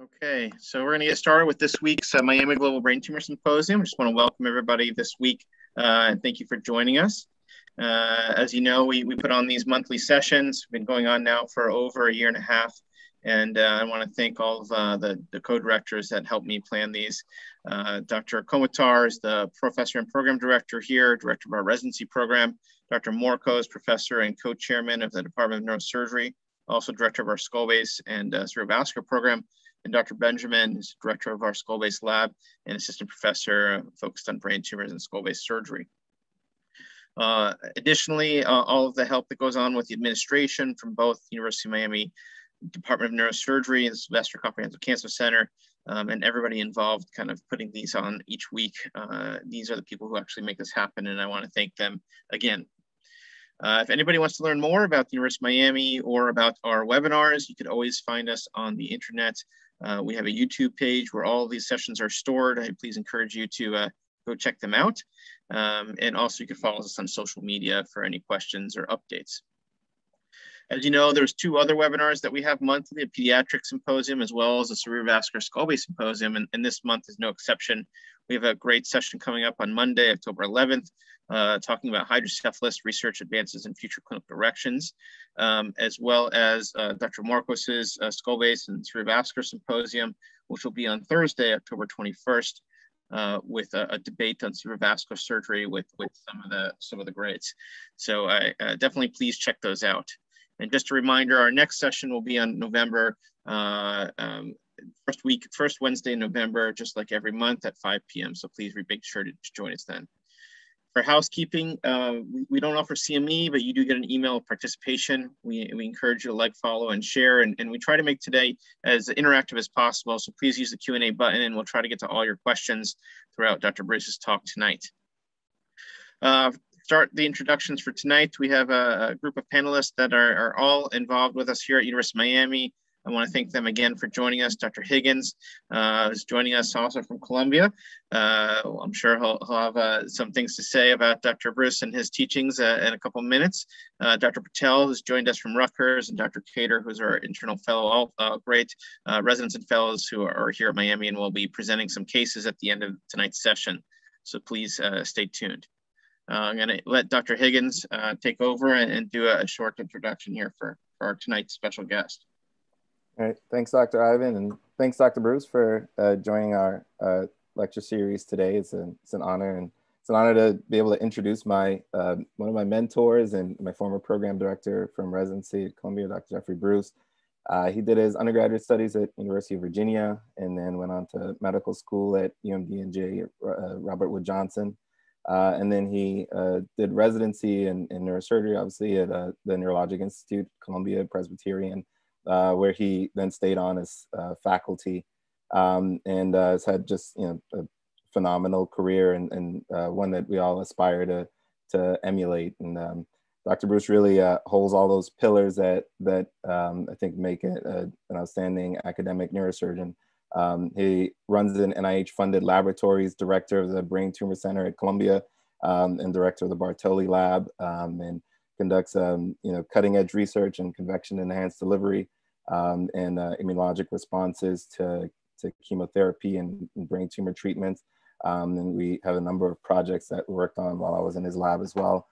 Okay, so we're going to get started with this week's uh, Miami Global Brain Tumor Symposium. I just want to welcome everybody this week uh, and thank you for joining us. Uh, as you know, we, we put on these monthly sessions, We've been going on now for over a year and a half. And uh, I want to thank all of uh, the, the co-directors that helped me plan these. Uh, Dr. Komotar is the professor and program director here, director of our residency program. Dr. Morcos is professor and co-chairman of the Department of Neurosurgery, also director of our skull base and cerebrovascular program and Dr. Benjamin is director of our skull-base lab and assistant professor focused on brain tumors and skull-base surgery. Uh, additionally, uh, all of the help that goes on with the administration from both University of Miami Department of Neurosurgery and Sylvester Comprehensive Cancer Center, um, and everybody involved kind of putting these on each week. Uh, these are the people who actually make this happen, and I want to thank them again uh, if anybody wants to learn more about the University of Miami or about our webinars, you could always find us on the internet. Uh, we have a YouTube page where all these sessions are stored. I please encourage you to uh, go check them out. Um, and also you can follow us on social media for any questions or updates. As you know, there's two other webinars that we have monthly, a pediatric symposium as well as a cerebrovascular skull base symposium, and, and, this month is no exception. We have a great session coming up on Monday, October 11th, uh, talking about hydrocephalus research advances and future clinical directions, um, as well as uh, Dr. Morcos's uh, skull base and cerebrovascular symposium, which will be on Thursday, October 21st. Uh, with a, a, debate on cerebrovascular surgery with, with some of the some of the greats. So I uh, definitely please check those out. And just a reminder, our next session will be on November, uh, um, first week, first Wednesday in November, just like every month at 5 p.m. So please make sure to join us then. For housekeeping, uh, we, don't offer CME, but you do get an email of participation. We, we encourage you to like, follow, and share. And, and we try to make today as interactive as possible. So please use the Q&A button and we'll try to get to all your questions throughout Dr. Bruce's talk tonight. Uh, start the introductions for tonight. We have a, a group of panelists that are, are, all involved with us here at University of Miami. I want to thank them again for joining us. Dr. Higgins uh, is joining us also from Columbia. Uh, I'm sure he'll, he'll have uh, some things to say about Dr. Bruce and his teachings uh, in a couple minutes. Uh, Dr. Patel, who's joined us from Rutgers, and Dr. Cater, who's our internal fellow, all uh, great residents and fellows who are, are, here at Miami and will be presenting some cases at the end of tonight's session. So please stay tuned. Uh, I'm going to let Dr. Higgins uh, take over and, and do a, a, short introduction here for, for our tonight's special guest. All right. Thanks, Dr. Ivan, and thanks, Dr. Bruce, for uh, joining our uh, lecture series today. It's an, it's an honor, and it's an honor to be able to introduce my uh, one of my mentors and my former program director from residency at Columbia, Dr. Jeffrey Bruce. Uh, he did his undergraduate studies at University of Virginia and then went on to medical school at UMD Robert Wood Johnson. Uh, and then he uh, did residency in, in, neurosurgery, obviously, at uh, the Neurologic Institute, Columbia Presbyterian, uh, where he then stayed on as uh, faculty um, and uh, has had just you know a phenomenal career and, and one that we all aspire to to emulate. And um, Dr. Bruce really holds all those pillars that that um, I think make it a, an outstanding academic neurosurgeon. Um, he runs an NIH-funded laboratories, director of the Brain Tumor Center at Columbia, um, and director of the Bartoli Lab, um, and conducts um, you know cutting-edge research in convection-enhanced delivery um, and uh, immunologic responses to, to chemotherapy and, and brain tumor treatments. Um, and we have a number of projects that we worked on while I was in his lab as well.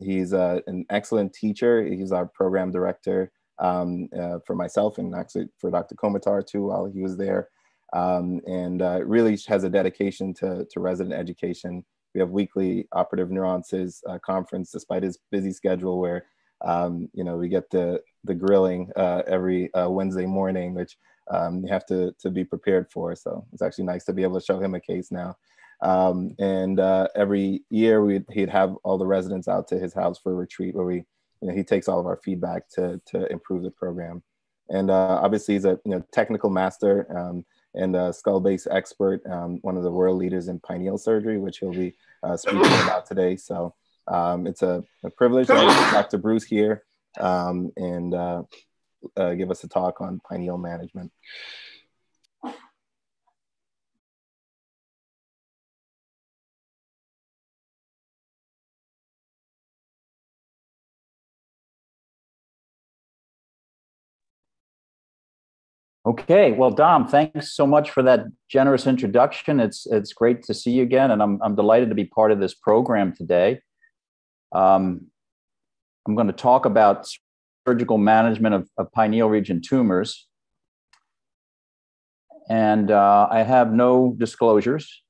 he's uh, an excellent teacher. He's our program director um, uh, for myself and actually for Dr. Komotar too while he was there. Um, and uh, really has a dedication to, to resident education. We have weekly operative nuances uh, conference despite his busy schedule where um, you know we get the the grilling uh, every uh, Wednesday morning, which um, you have to to be prepared for. So it's actually nice to be able to show him a case now. Um, and uh, every year we'd, he'd have all the residents out to his house for a retreat where we you know, he takes all of our feedback to, to improve the program. And uh, obviously he's a you know, technical master um, and a skull base expert, um, one of the world leaders in pineal surgery, which he'll be uh, speaking about today. So um, it's a, a privilege to have Dr. Bruce here um, and uh, uh, give us a talk on pineal management. Okay, well, Dom, thanks so much for that generous introduction. It's it's great to see you again, and I'm I'm delighted to be part of this program today. Um, I'm going to talk about surgical management of, of pineal region tumors, and uh, I have no disclosures.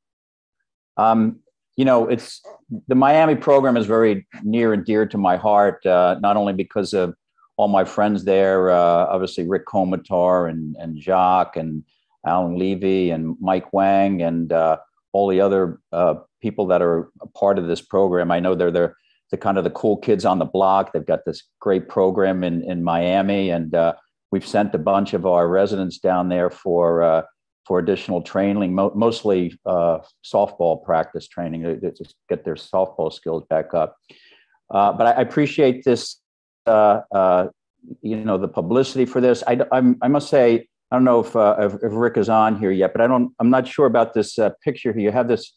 Um, you know, it's the Miami program is very near and dear to my heart, uh, not only because of all my friends there, uh, obviously Rick Komotar and, and Jacques and Allan Levi and Mike Wang and uh, all the other uh, people that are a part of this program. I know they're, they're the kind of the cool kids on the block. They've got this great program in, in Miami and uh, we've sent a bunch of our residents down there for uh, for additional training, mo- mostly uh, softball practice training to, get their softball skills back up. But I, appreciate this you know, the publicity for this. I, I'm, i must say, I don't know if, uh, if, if, Rick is on here yet, but I don't, I'm not sure about this uh, picture here. You have this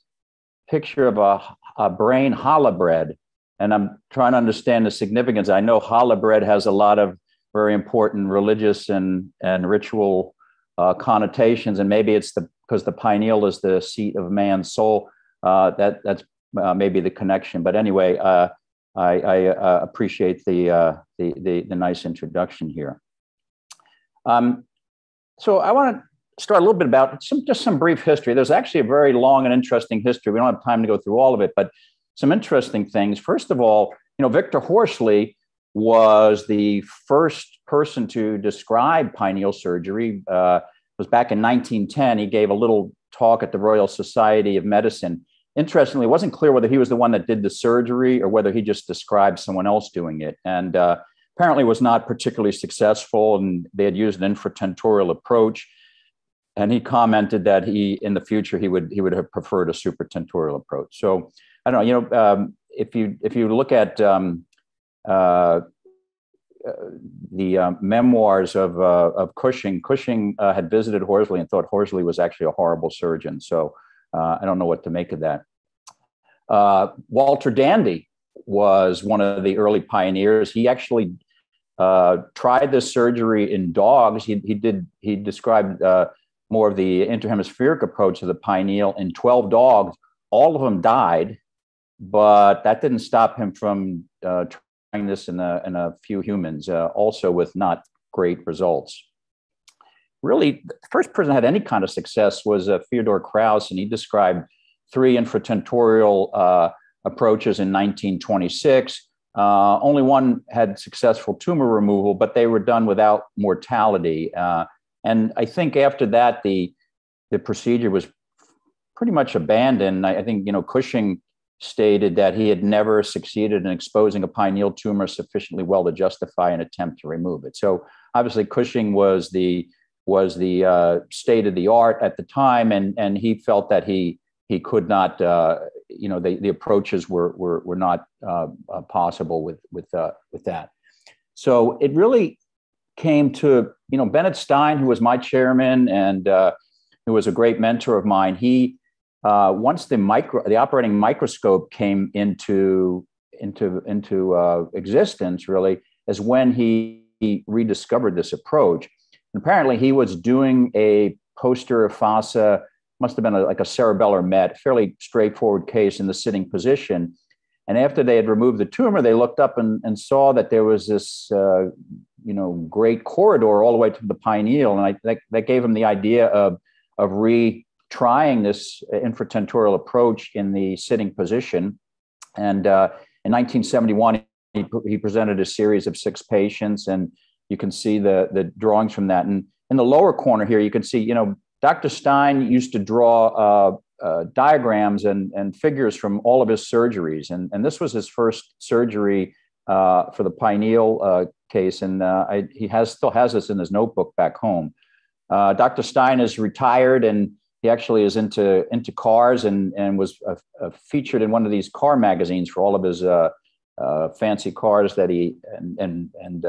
picture of a, a brain challah bread, and I'm trying to understand the significance. I know challah bread has a lot of very important religious and, and ritual uh, connotations, and maybe it's the because the pineal is the seat of man's soul. Uh, that that's uh, maybe the connection. But anyway, uh, I, I uh, appreciate the, uh, the, the, the, nice introduction here. Um, so I want to start a little bit about some, just some brief history. There's actually a very long and interesting history. We don't have time to go through all of it, but some interesting things. First of all, you know, Victor Horsley was the first person to describe pineal surgery. Uh, it was back in 1910. He gave a little talk at the Royal Society of Medicine interestingly, it wasn't clear whether he was the one that did the surgery or whether he just described someone else doing it. And uh, apparently was not particularly successful. And they had used an infratentorial approach. And he commented that he, in the future, he would he would have preferred a supratentorial approach. So I don't know. You know, um, if you if you look at um, uh, uh, the uh, memoirs of uh, of Cushing. Cushing uh, had visited Horsley and thought Horsley was actually a horrible surgeon. So I don't know what to make of that. Uh, Walter Dandy was one of the early pioneers. He actually uh, tried this surgery in dogs. He, he did. He described uh, more of the interhemispheric approach of the pineal in 12 dogs. All of them died, but that didn't stop him from uh, trying this in a, in a few humans, uh, also with not great results really the first person that had any kind of success was uh, Theodore Krause, and he described three infratentorial uh, approaches in 1926. Uh, only one had successful tumor removal, but they were done without mortality. Uh, and I think after that, the the procedure was pretty much abandoned. I, I think you know Cushing stated that he had never succeeded in exposing a pineal tumor sufficiently well to justify an attempt to remove it. So obviously Cushing was the was the uh, state of the art at the time, and and he felt that he he could not, uh, you know, the, the approaches were were were not uh, uh possible with with uh, with that. So it really came to you know Bennett Stein, who was my chairman and uh, who was a great mentor of mine. He once the micro the operating microscope came into into into existence, really, is when he, he rediscovered this approach apparently, he was doing a posterior fossa, must have been a, like a cerebellar met, fairly straightforward case in the sitting position. And after they had removed the tumor, they looked up and, and saw that there was this, uh, you know, great corridor all the way to the pineal. And I, that, that gave him the idea of, of retrying this infratentorial approach in the sitting position. And uh, in 1971, he, he presented a series of six patients and you can see the, the drawings from that. And in the lower corner here, you can see, you know, Dr. Stein used to draw uh, uh, diagrams and, and figures from all of his surgeries. And, and this was his first surgery uh, for the pineal uh, case. And uh, I, he has still has this in his notebook back home. Uh, Dr. Stein is retired and he actually is into, into cars and, and was featured in one of these car magazines for all of his fancy cars that he and, and, and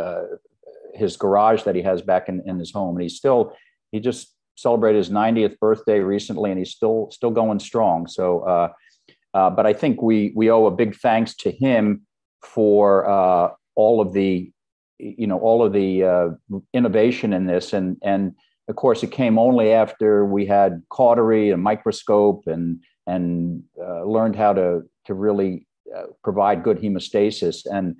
his garage that he has back in, in his home. And he's still, he just celebrated his 90th birthday recently and he's still, still going strong. So, uh, uh, but I think we, we owe a big thanks to him for uh, all of the, you know, all of the uh, innovation in this. And, and of course, it came only after we had cautery and microscope and and uh, learned how to to really uh, provide good hemostasis and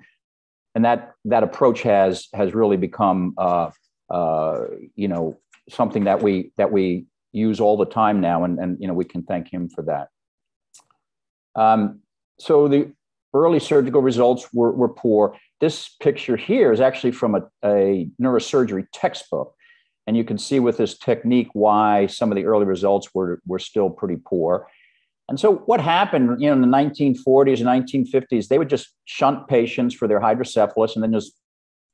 and that that approach has has really become uh, uh, you know something that we that we use all the time now. And and you know we can thank him for that. Um, so the early surgical results were, were poor. This picture here is actually from a, a neurosurgery textbook. And you can see with this technique why some of the early results were, were still pretty poor and so what happened, you know, in the 1940s and 1950s, they would just shunt patients for their hydrocephalus and then just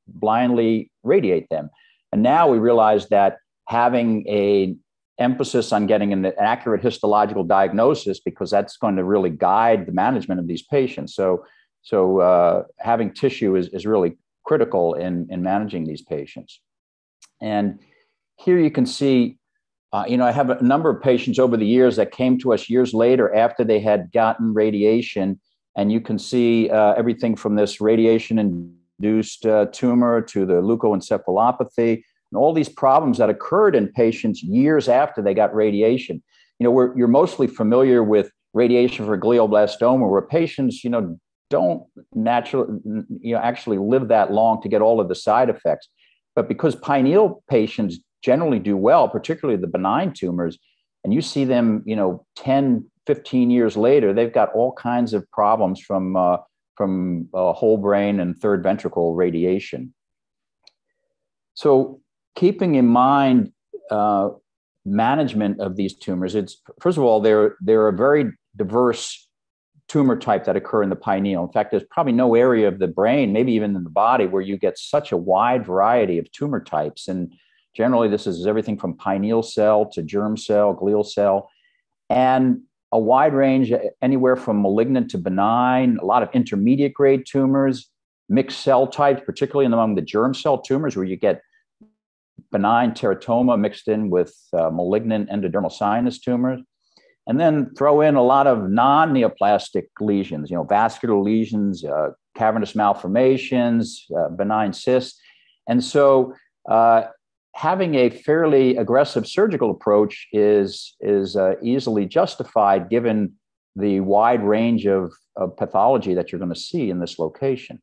blindly radiate them. And now we realize that having a emphasis on getting an accurate histological diagnosis because that's going to really guide the management of these patients. So, so uh, having tissue is, is really critical in, in managing these patients. And here you can see uh, you know, I have a number of patients over the years that came to us years later after they had gotten radiation, and you can see uh, everything from this radiation-induced uh, tumor to the leukoencephalopathy and all these problems that occurred in patients years after they got radiation. You know, you're mostly familiar with radiation for glioblastoma, where patients, you know, don't naturally, you know, actually live that long to get all of the side effects. But because pineal patients generally do well, particularly the benign tumors. And you see them, you know, 10, 15 years later, they've got all kinds of problems from, uh, from uh, whole brain and third ventricle radiation. So, keeping in mind uh, management of these tumors, it's first of all, they're, they're a very diverse tumor type that occur in the pineal. In fact, there's probably no area of the brain, maybe even in the body, where you get such a wide variety of tumor types. And Generally, this is everything from pineal cell to germ cell, glial cell, and a wide range, anywhere from malignant to benign, a lot of intermediate grade tumors, mixed cell types, particularly among the germ cell tumors, where you get benign teratoma mixed in with uh, malignant endodermal sinus tumors. And then throw in a lot of non neoplastic lesions, you know, vascular lesions, uh, cavernous malformations, uh, benign cysts. And so uh, having a fairly aggressive surgical approach is is uh, easily justified given the wide range of, of pathology that you're going to see in this location.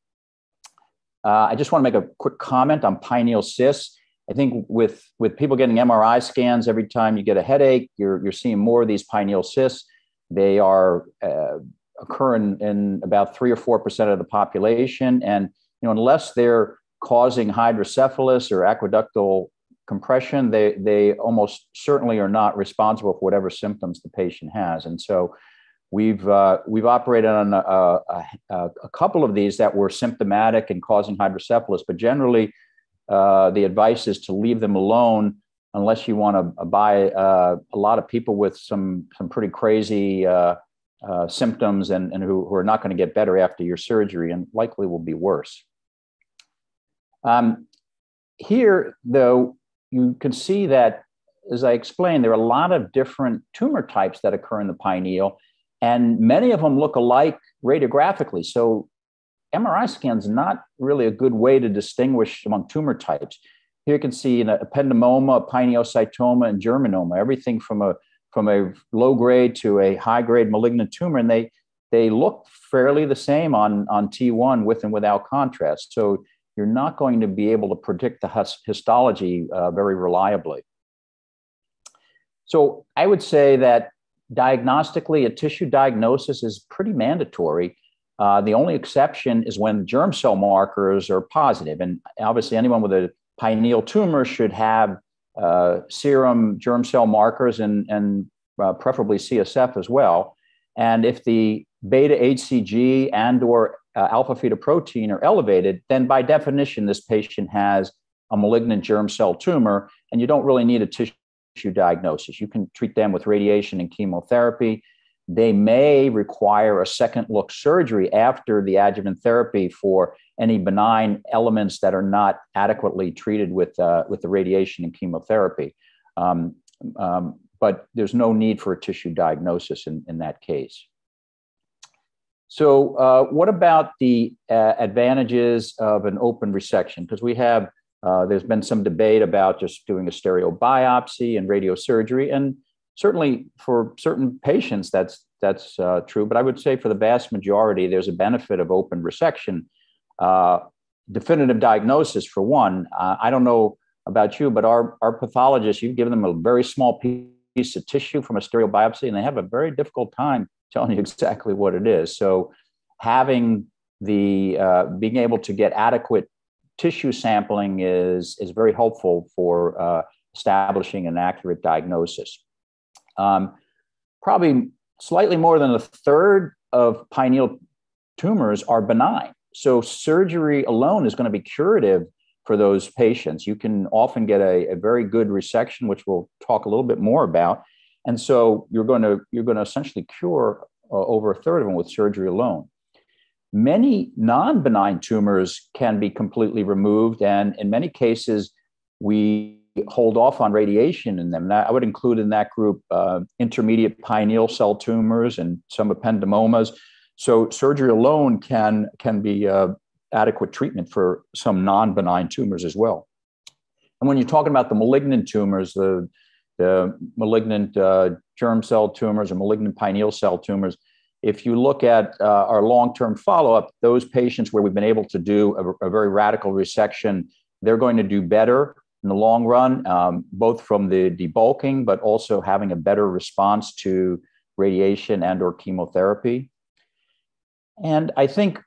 Uh, I just want to make a quick comment on pineal cysts. I think with with people getting MRI scans every time you get a headache, you're you're seeing more of these pineal cysts. They are uh, occurring in about three or four percent of the population, and you know unless they're causing hydrocephalus or aqueductal compression, they, they almost certainly are not responsible for whatever symptoms the patient has. And so we've, uh, we've operated on a, a, a, couple of these that were symptomatic and causing hydrocephalus, but generally uh, the advice is to leave them alone unless you want to buy uh, a lot of people with some, some pretty crazy uh, uh, symptoms and, and who, who are not going to get better after your surgery and likely will be worse. Um, here, though, you can see that, as I explained, there are a lot of different tumor types that occur in the pineal, and many of them look alike radiographically. So MRI scans not really a good way to distinguish among tumor types. Here you can see an ependymoma, pineocytoma, and germinoma, everything from a from a low grade to a high grade malignant tumor, and they they look fairly the same on, on T1 with and without contrast. So you're not going to be able to predict the histology uh, very reliably. So I would say that diagnostically, a tissue diagnosis is pretty mandatory. Uh, the only exception is when germ cell markers are positive. And obviously, anyone with a pineal tumor should have uh, serum germ cell markers and, and uh, preferably CSF as well. And if the beta HCG and or uh, alpha fetoprotein are elevated, then by definition, this patient has a malignant germ cell tumor, and you don't really need a tissue diagnosis. You can treat them with radiation and chemotherapy. They may require a second look surgery after the adjuvant therapy for any benign elements that are not adequately treated with, uh, with the radiation and chemotherapy. Um, um, but there's no need for a tissue diagnosis in, in that case. So, uh, what about the uh, advantages of an open resection? Because we have Uh, there's been some debate about just doing a stereo biopsy and radiosurgery, and certainly for certain patients that's that's uh, true. But I would say for the vast majority, there's a benefit of open resection. Uh, definitive diagnosis for one. Uh, I don't know about you, but our our pathologists, you've given them a very small piece of tissue from a stereo biopsy, and they have a very difficult time telling you exactly what it is. So having the uh, being able to get adequate tissue sampling is, is very helpful for uh, establishing an accurate diagnosis. Um, probably slightly more than a third of pineal tumors are benign. So surgery alone is going to be curative for those patients. You can often get a, a very good resection, which we'll talk a little bit more about. And so you're going to you're going to essentially cure uh, over a third of them with surgery alone. Many non benign tumors can be completely removed, and in many cases, we hold off on radiation in them. I would include in that group uh, intermediate pineal cell tumors and some ependymomas. So surgery alone can can be uh, adequate treatment for some non-benign tumors as well. And when you're talking about the malignant tumors, the the malignant uh, germ cell tumors or malignant pineal cell tumors, if you look at uh, our long-term follow-up, those patients where we've been able to do a, a, very radical resection, they're going to do better in the long run, um, both from the debulking, but also having a better response to radiation and or chemotherapy. And I think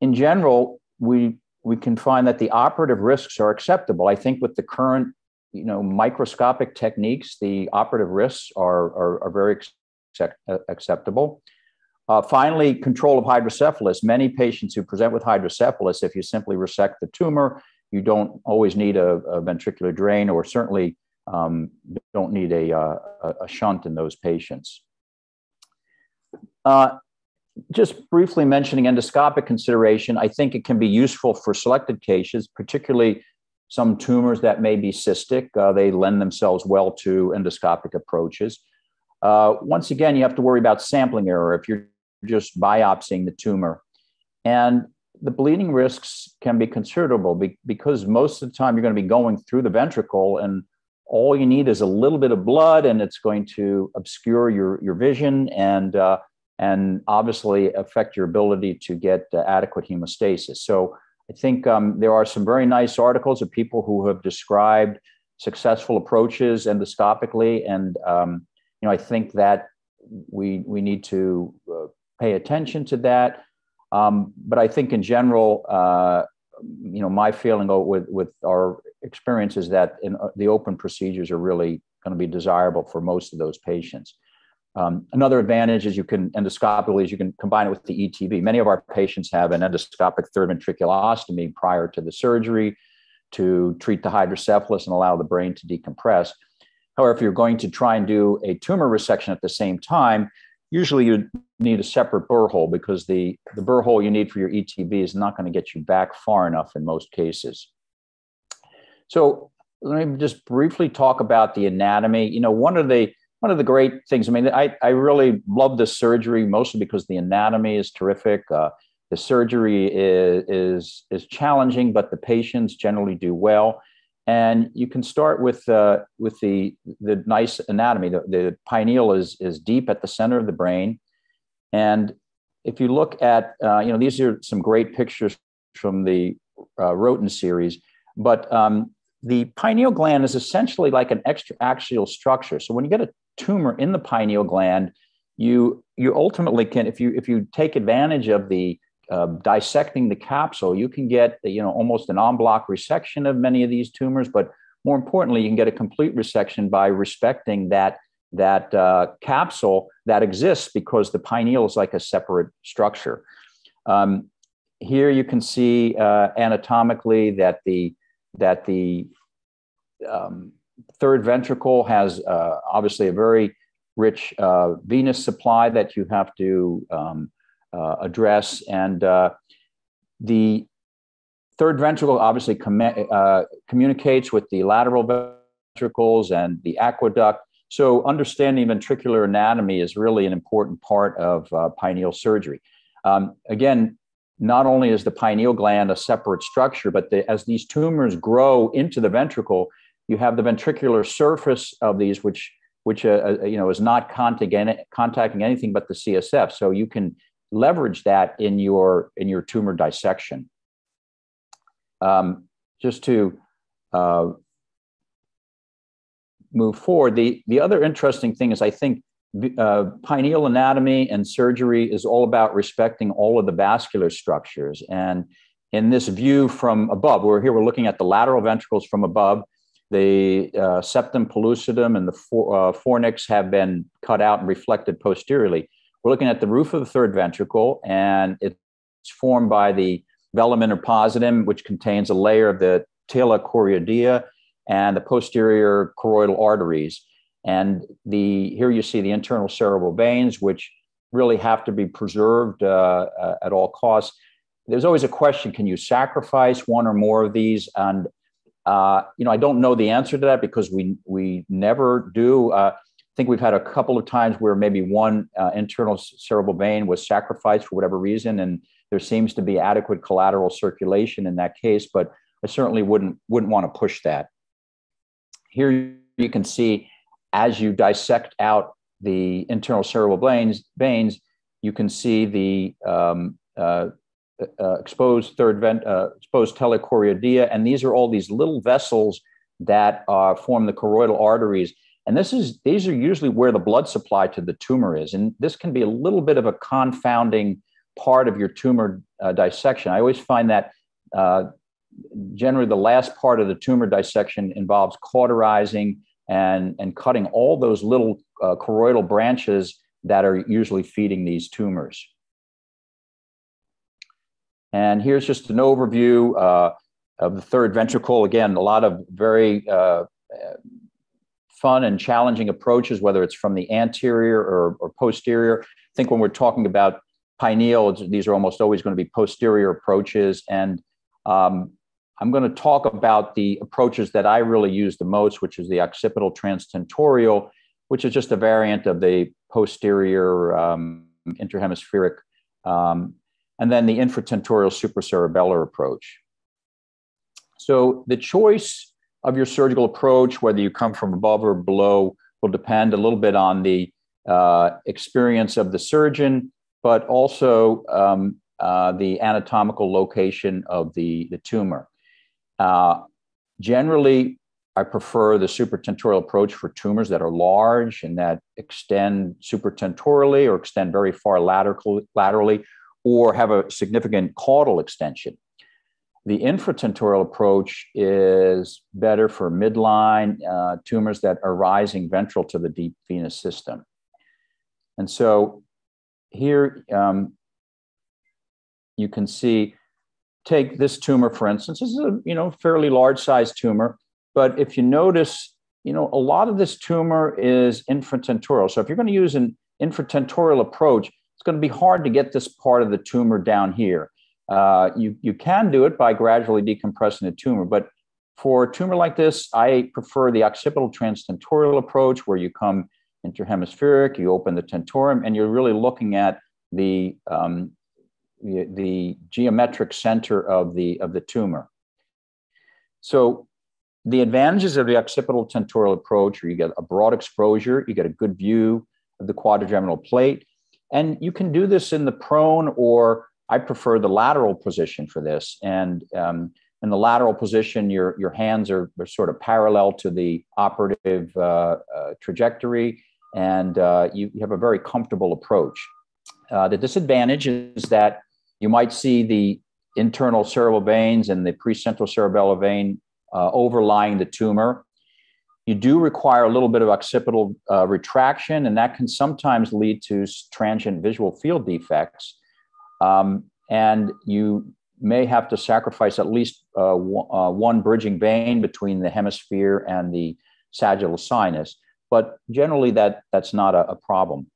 in general, we we can find that the operative risks are acceptable. I think with the current, you know, microscopic techniques, the operative risks are, are, are very acceptable. Uh, finally, control of hydrocephalus. Many patients who present with hydrocephalus, if you simply resect the tumor, you don't always need a, a ventricular drain or certainly um, don't need a, uh, a, shunt in those patients. Uh, just briefly mentioning endoscopic consideration, I think it can be useful for selected cases, particularly some tumors that may be cystic. Uh, they lend themselves well to endoscopic approaches. Uh, once again, you have to worry about sampling error. If you're just biopsying the tumor. And the bleeding risks can be considerable be- because most of the time you're going to be going through the ventricle and all you need is a little bit of blood and it's going to obscure your, your vision and, uh, and obviously affect your ability to get uh, adequate hemostasis. So I think um, there are some very nice articles of people who have described successful approaches endoscopically. And, um, you know, I think that we, we need to uh, pay attention to that. Um, but I think in general, uh, you know, my feeling with with our experience is that in, uh, the open procedures are really going to be desirable for most of those patients. Um, another advantage is you can endoscopically is you can combine it with the ETV. Many of our patients have an endoscopic third ventriculostomy prior to the surgery to treat the hydrocephalus and allow the brain to decompress. However, if you're going to try and do a tumor resection at the same time, usually you need a separate burr hole because the, the burr hole you need for your ETV is not going to get you back far enough in most cases. So let me just briefly talk about the anatomy. You know, one of the one of the great things, I mean, I, I really love this surgery mostly because the anatomy is terrific. Uh, the surgery is, is, is challenging, but the patients generally do well. And you can start with uh, with the the nice anatomy. The, the, pineal is is deep at the center of the brain, and if you look at uh, you know these are some great pictures from the uh, Rhoton series, but um, the pineal gland is essentially like an extra-axial structure. So when you get a tumor in the pineal gland, you you ultimately can if you if you take advantage of the uh, dissecting the capsule, you can get you know almost an en bloc resection of many of these tumors, but more importantly, you can get a complete resection by respecting that that uh, capsule that exists because the pineal is like a separate structure. Um, here you can see uh, anatomically that the that the um, third ventricle has uh, obviously a very rich uh, venous supply that you have to um, uh, address. And uh, the third ventricle obviously com- uh, communicates with the lateral ventricles and the aqueduct. So, understanding ventricular anatomy is really an important part of uh, pineal surgery. Um, again, not only is the pineal gland a separate structure, but the, as these tumors grow into the ventricle, you have the ventricular surface of these, which which uh, uh you know is not contacting, contacting anything but the CSF. So you can leverage that in your in your tumor dissection. Um, just to uh, move forward, the the other interesting thing is I think uh, pineal anatomy and surgery is all about respecting all of the vascular structures. And in this view from above, we're here, we're looking at the lateral ventricles from above. The uh, septum pellucidum and the for, uh, fornix have been cut out and reflected posteriorly. We're looking at the roof of the third ventricle, and it's formed by the velum interpositum, which contains a layer of the tela choroidea and the posterior choroidal arteries. And the here you see the internal cerebral veins, which really have to be preserved uh, uh, at all costs. There's always a question: Can you sacrifice one or more of these? And uh, you know, I don't know the answer to that because we we never do. Uh, I think we've had a couple of times where maybe one uh, internal cerebral vein was sacrificed for whatever reason, and there seems to be adequate collateral circulation in that case. But I certainly wouldn't wouldn't want to push that. Here you can see as you dissect out the internal cerebral veins, veins you can see the um, uh, exposed third vent, uh, exposed tela choroidea, and these are all these little vessels that uh, form the choroidal arteries. And this is these are usually where the blood supply to the tumor is, and this can be a little bit of a confounding part of your tumor uh, dissection. I always find that uh, generally the last part of the tumor dissection involves cauterizing and, and cutting all those little uh, choroidal branches that are usually feeding these tumors. And here's just an overview uh, of the third ventricle. Again, a lot of very uh, fun and challenging approaches, whether it's from the anterior or, or posterior. I think when we're talking about pineal, these are almost always going to be posterior approaches. And um, I'm going to talk about the approaches that I really use the most, which is the occipital transtentorial, which is just a variant of the posterior um, interhemispheric, um, and then the infratentorial supracerebellar approach. So the choice of your surgical approach, whether you come from above or below, will depend a little bit on the uh, experience of the surgeon, but also um, uh, the anatomical location of the, the tumor. Uh, generally, I prefer the supratentorial approach for tumors that are large and that extend supratentorially or extend very far laterally or have a significant caudal extension. The infratentorial approach is better for midline uh, tumors that are rising ventral to the deep venous system. And so here um, you can see take this tumor, for instance, this is a you know fairly large sized tumor, but if you notice, you know, a lot of this tumor is infratentorial. So if you're going to use an infratentorial approach, going to be hard to get this part of the tumor down here. Uh, you, you can do it by gradually decompressing the tumor, but for a tumor like this, I prefer the occipital transtentorial approach where you come interhemispheric, you open the tentorium, and you're really looking at the um, the, the geometric center of the, of the tumor. So the advantages of the occipital tentorial approach are you get a broad exposure, you get a good view of the quadrigeminal plate, and you can do this in the prone or I prefer the lateral position for this. And um, in the lateral position, your, your hands are, are sort of parallel to the operative uh, uh, trajectory, and uh, you, you, have a very comfortable approach. Uh, the disadvantage is that you might see the internal cerebral veins and the precentral cerebellar vein uh, overlying the tumor. You do require a little bit of occipital uh, retraction, and that can sometimes lead to transient visual field defects. Um, and you may have to sacrifice at least uh, uh, one bridging vein between the hemisphere and the sagittal sinus. But generally, that, that's not a, a problem.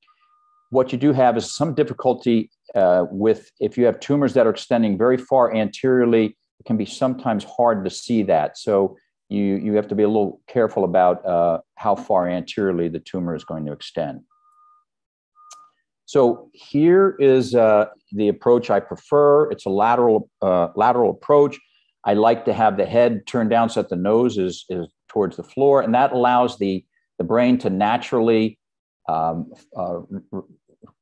What you do have is some difficulty uh, with if you have tumors that are extending very far anteriorly, it can be sometimes hard to see that. So you, you have to be a little careful about uh, how far anteriorly the tumor is going to extend. So here is uh, the approach I prefer. It's a lateral uh, lateral approach. I like to have the head turned down so that the nose is, is towards the floor, and that allows the, the brain to naturally um, uh,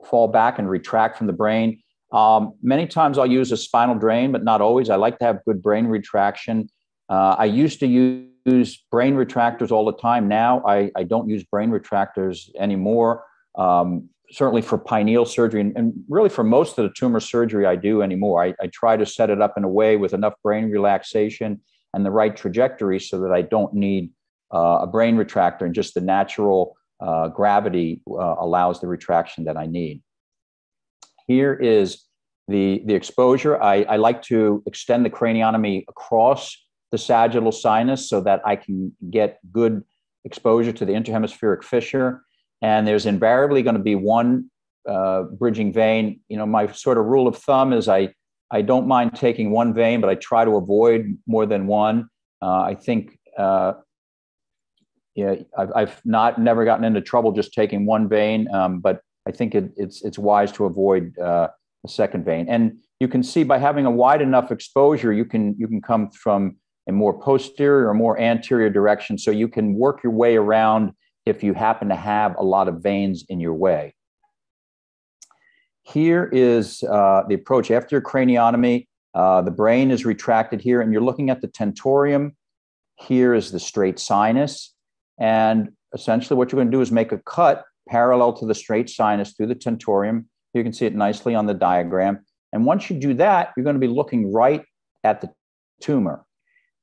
fall back and retract from the brain. Um, many times I'll use a spinal drain, but not always. I like to have good brain retraction. Uh, I used to use brain retractors all the time. Now I, I don't use brain retractors anymore. Um, certainly for pineal surgery and, and, really for most of the tumor surgery I do anymore. I, I, try to set it up in a way with enough brain relaxation and the right trajectory so that I don't need uh, a brain retractor and just the natural uh, gravity uh, allows the retraction that I need. Here is the, the exposure. I, I like to extend the craniotomy across the sagittal sinus so that I can get good exposure to the interhemispheric fissure and there's invariably going to be one uh, bridging vein. You know, my sort of rule of thumb is I I don't mind taking one vein, but I try to avoid more than one. Uh, I think uh, yeah, I've, I've not never gotten into trouble just taking one vein, um, but I think it, it's it's wise to avoid uh, a second vein. And you can see by having a wide enough exposure, you can you can come from a more posterior or more anterior direction, so you can work your way around if you happen to have a lot of veins in your way. Here is uh, the approach after your craniotomy. Uh, the brain is retracted here, and you're looking at the tentorium. Here is the straight sinus. And essentially, what you're going to do is make a cut parallel to the straight sinus through the tentorium. You can see it nicely on the diagram. And once you do that, you're going to be looking right at the tumor.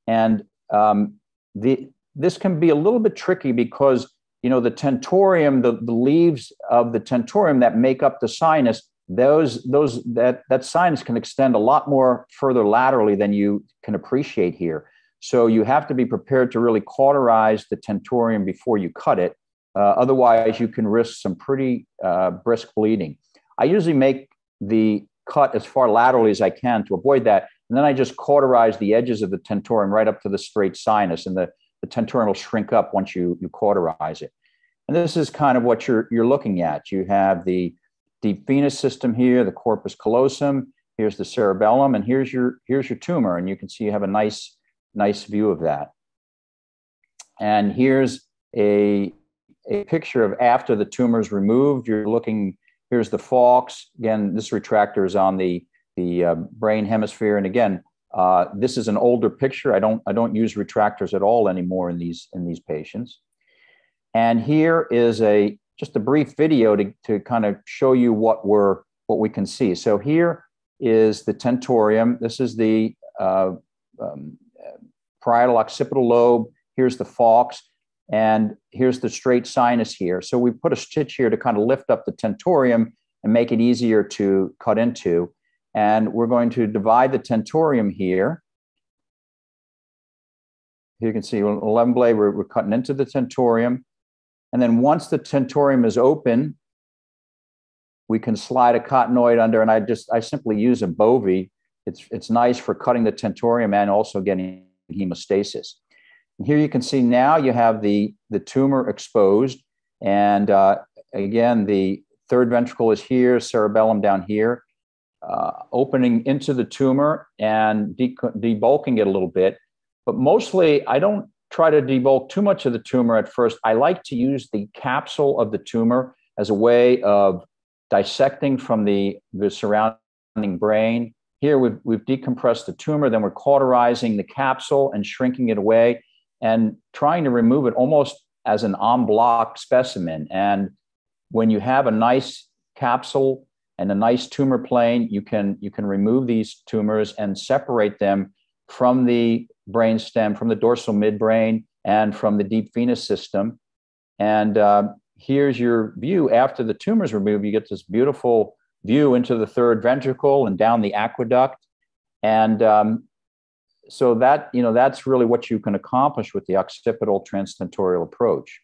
And um, the, this can be a little bit tricky because you know, the tentorium, the, the leaves of the tentorium that make up the sinus, those, those, that, that sinus can extend a lot more further laterally than you can appreciate here. So you have to be prepared to really cauterize the tentorium before you cut it. Uh, otherwise, you can risk some pretty uh, brisk bleeding. I usually make the cut as far laterally as I can to avoid that. And then I just cauterize the edges of the tentorium right up to the straight sinus. And the, the tentorium will shrink up once you, you cauterize it. And this is kind of what you're, you're looking at. You have the deep venous system here, the corpus callosum, here's the cerebellum, and here's your, here's your tumor. And you can see you have a nice, nice view of that. And here's a, a picture of after the tumor is removed. You're looking, here's the falx. Again, this retractor is on the, the uh, brain hemisphere. And again, uh, this is an older picture. I don't I don't use retractors at all anymore in these in these patients. And here is a just a brief video to, to kind of show you what we're what we can see. So here is the tentorium. This is the uh, um, parietal occipital lobe. Here's the falx, and here's the straight sinus here. So we put a stitch here to kind of lift up the tentorium and make it easier to cut into. And we're going to divide the tentorium here. Here you can see 11 blade, we're, we're cutting into the tentorium. And then once the tentorium is open, we can slide a cottonoid under, and I just, I simply use a Bovie. It's, it's nice for cutting the tentorium and also getting hemostasis. And here you can see now you have the, the tumor exposed. And uh, again, the third ventricle is here, cerebellum down here uh, opening into the tumor and de- debulking it a little bit. But mostly, I don't try to debulk too much of the tumor at first. I like to use the capsule of the tumor as a way of dissecting from the, the surrounding brain. Here, we've, we've decompressed the tumor, then we're cauterizing the capsule and shrinking it away and trying to remove it almost as an en bloc specimen. And when you have a nice capsule and a nice tumor plane, you can you can remove these tumors and separate them from the brain stem, from the dorsal midbrain, and from the deep venous system. And uh, here's your view after the tumor's removed. You get this beautiful view into the third ventricle and down the aqueduct. And um, so that you know that's really what you can accomplish with the occipital transtentorial approach.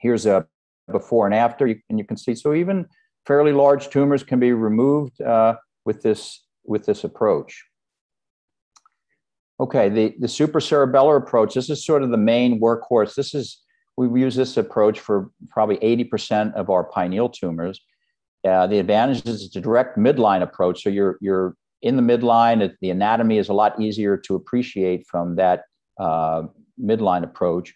Here's a before and after, and you can see. So even fairly large tumors can be removed uh, with, this, with this approach. Okay, the, the supracerebellar approach, this is sort of the main workhorse. This is, we use this approach for probably 80% of our pineal tumors. uh, the advantage is it's a direct midline approach. So you're you're in the midline. The anatomy is a lot easier to appreciate from that uh, midline approach.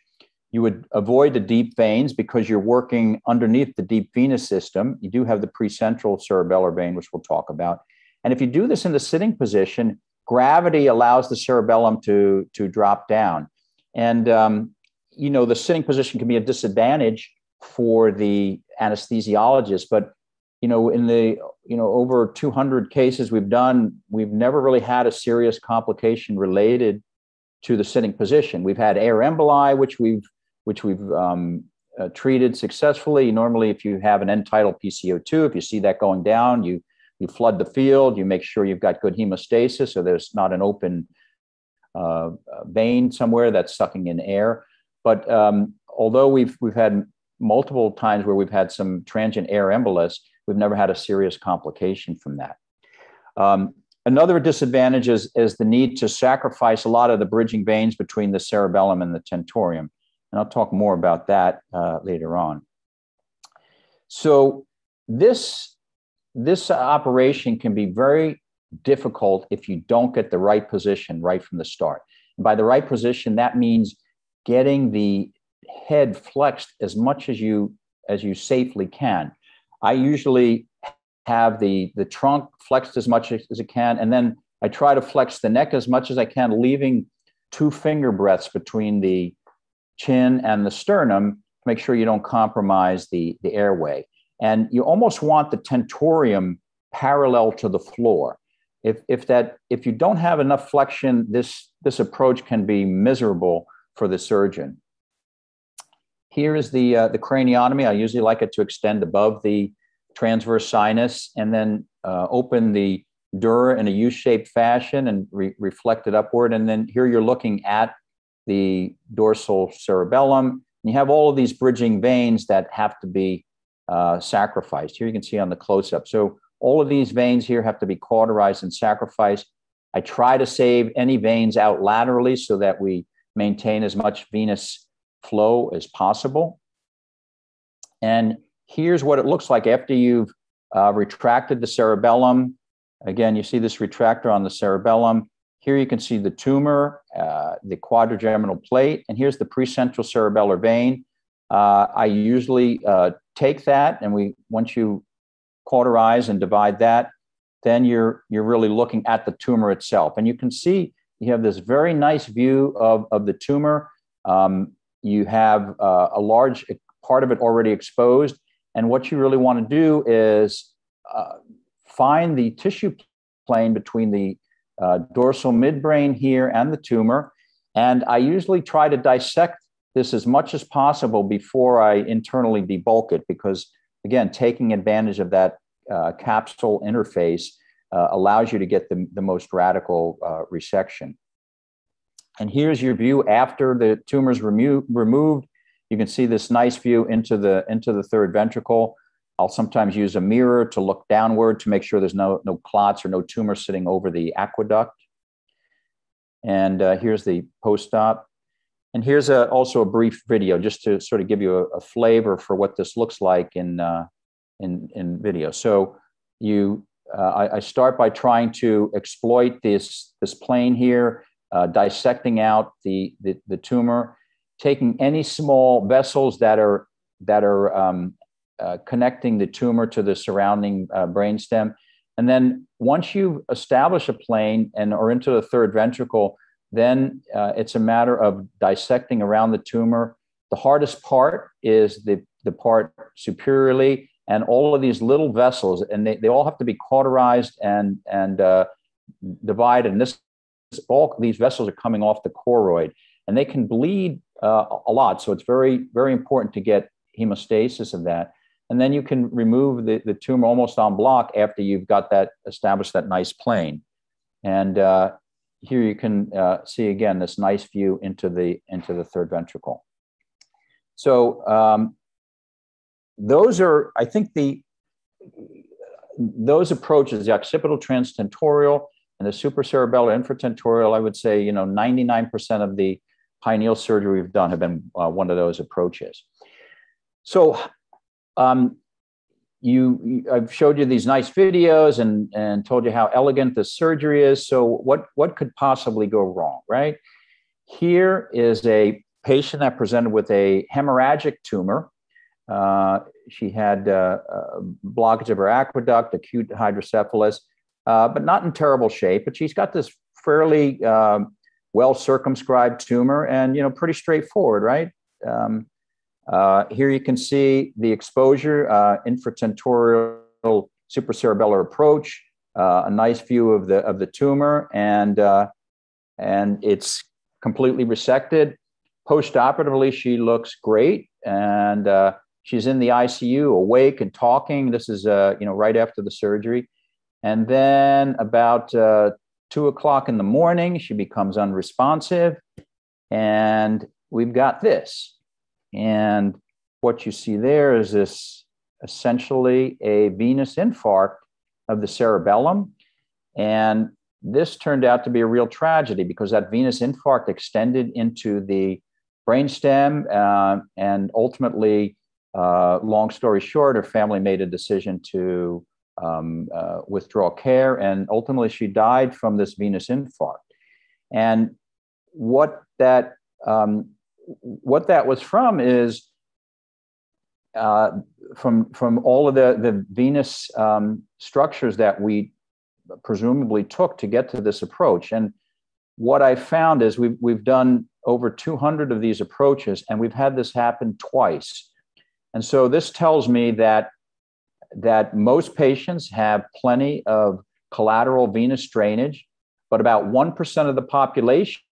You would avoid the deep veins because you're working underneath the deep venous system. You do have the precentral cerebellar vein, which we'll talk about. And if you do this in the sitting position, gravity allows the cerebellum to, to drop down. And, um, you know, the sitting position can be a disadvantage for the anesthesiologist, but you know, in the you know over 200 cases we've done, we've never really had a serious complication related to the sitting position. We've had air emboli, which we've which we've um, uh, treated successfully. Normally, if you have an end tidal PCO2, if you see that going down, you you flood the field. You make sure you've got good hemostasis, so there's not an open uh, vein somewhere that's sucking in air. But um, although we've we've had multiple times where we've had some transient air embolus, we've never had a serious complication from that. Um, another disadvantage is, is the need to sacrifice a lot of the bridging veins between the cerebellum and the tentorium. And I'll talk more about that uh, later on. So this, this operation can be very difficult if you don't get the right position right from the start. And by the right position, that means getting the head flexed as much as you as you safely can. I usually have the the trunk flexed as much as it can, and then I try to flex the neck as much as I can, leaving two finger breaths between the chin and the sternum to make sure you don't compromise the, the airway. And you almost want the tentorium parallel to the floor. If, if that if you don't have enough flexion, this this approach can be miserable for the surgeon. Here is the, uh, the craniotomy. I usually like it to extend above the transverse sinus and then uh, open the dura in a U-shaped fashion and re- reflect it upward. And then here you're looking at the dorsal cerebellum. You have all of these bridging veins that have to be uh, sacrificed. Here you can see on the close-up. So all of these veins here have to be cauterized and sacrificed. I try to save any veins out laterally so that we maintain as much venous flow as possible. And here's what it looks like after you've uh, retracted the cerebellum. Again, you see this retractor on the cerebellum. Here you can see the tumor, uh, the quadrigeminal plate, and here's the precentral cerebellar vein. Uh, I usually uh, take that, and we once you cauterize and divide that, then you're you're really looking at the tumor itself, and you can see you have this very nice view of, of the tumor. Um, you have uh, a large part of it already exposed. And what you really want to do is uh, find the tissue plane between the uh, dorsal midbrain here and the tumor. And I usually try to dissect this as much as possible before I internally debulk it, because again, taking advantage of that uh, capsule interface uh, allows you to get the, the most radical uh, resection. And here's your view after the tumor's remo- removed. You can see this nice view into the, into the third ventricle. I'll sometimes use a mirror to look downward to make sure there's no, no clots or no tumor sitting over the aqueduct. And uh, here's the post-op. And here's a, also a brief video just to sort of give you a, a flavor for what this looks like in, uh, in, in video. So you, uh, I, I, start by trying to exploit this, this plane here uh, dissecting out the, the, the, tumor, taking any small vessels that are, that are um, uh, connecting the tumor to the surrounding uh, brainstem. And then once you establish a plane and are into the third ventricle, then uh, it's a matter of dissecting around the tumor. The hardest part is the, the part superiorly, and all of these little vessels, and they, they all have to be cauterized and, and uh, divided. And this all these vessels are coming off the choroid and they can bleed uh, a lot. So it's very, very important to get hemostasis of that. And then you can remove the, the tumor almost en bloc after you've got that established that nice plane. And uh, here you can uh, see again this nice view into the into the third ventricle. So um, those are, I think, the those approaches, the occipital transtentorial and the supracerebellar infratentorial, I would say, you know, 99% of the pineal surgery we've done have been uh, one of those approaches. So, um, you, I've showed you these nice videos and and told you how elegant the surgery is. So what what could possibly go wrong, right? Here is a patient that presented with a hemorrhagic tumor. Uh, she had uh, blockage of her aqueduct, acute hydrocephalus, uh, but not in terrible shape. But she's got this fairly um, well circumscribed tumor, and you know, pretty straightforward, right? Um, uh, here you can see the exposure, uh, infratentorial supracerebellar approach, uh, a nice view of the of the tumor, and uh, and it's completely resected. Postoperatively, she looks great, and uh, she's in the ICU, awake and talking. This is you know right after the surgery, and then about two o'clock in the morning, she becomes unresponsive, and we've got this. And what you see there is this essentially a venous infarct of the cerebellum. And this turned out to be a real tragedy because that venous infarct extended into the brainstem. Uh, and ultimately, uh, long story short, her family made a decision to um, uh, withdraw care. And ultimately, she died from this venous infarct. And what that um, what that was from is uh, from from all of the the venous um, structures that we presumably took to get to this approach. And what I found is we've we've done over 200 of these approaches, and we've had this happen twice. And so this tells me that that most patients have plenty of collateral venous drainage, but about 1% of the population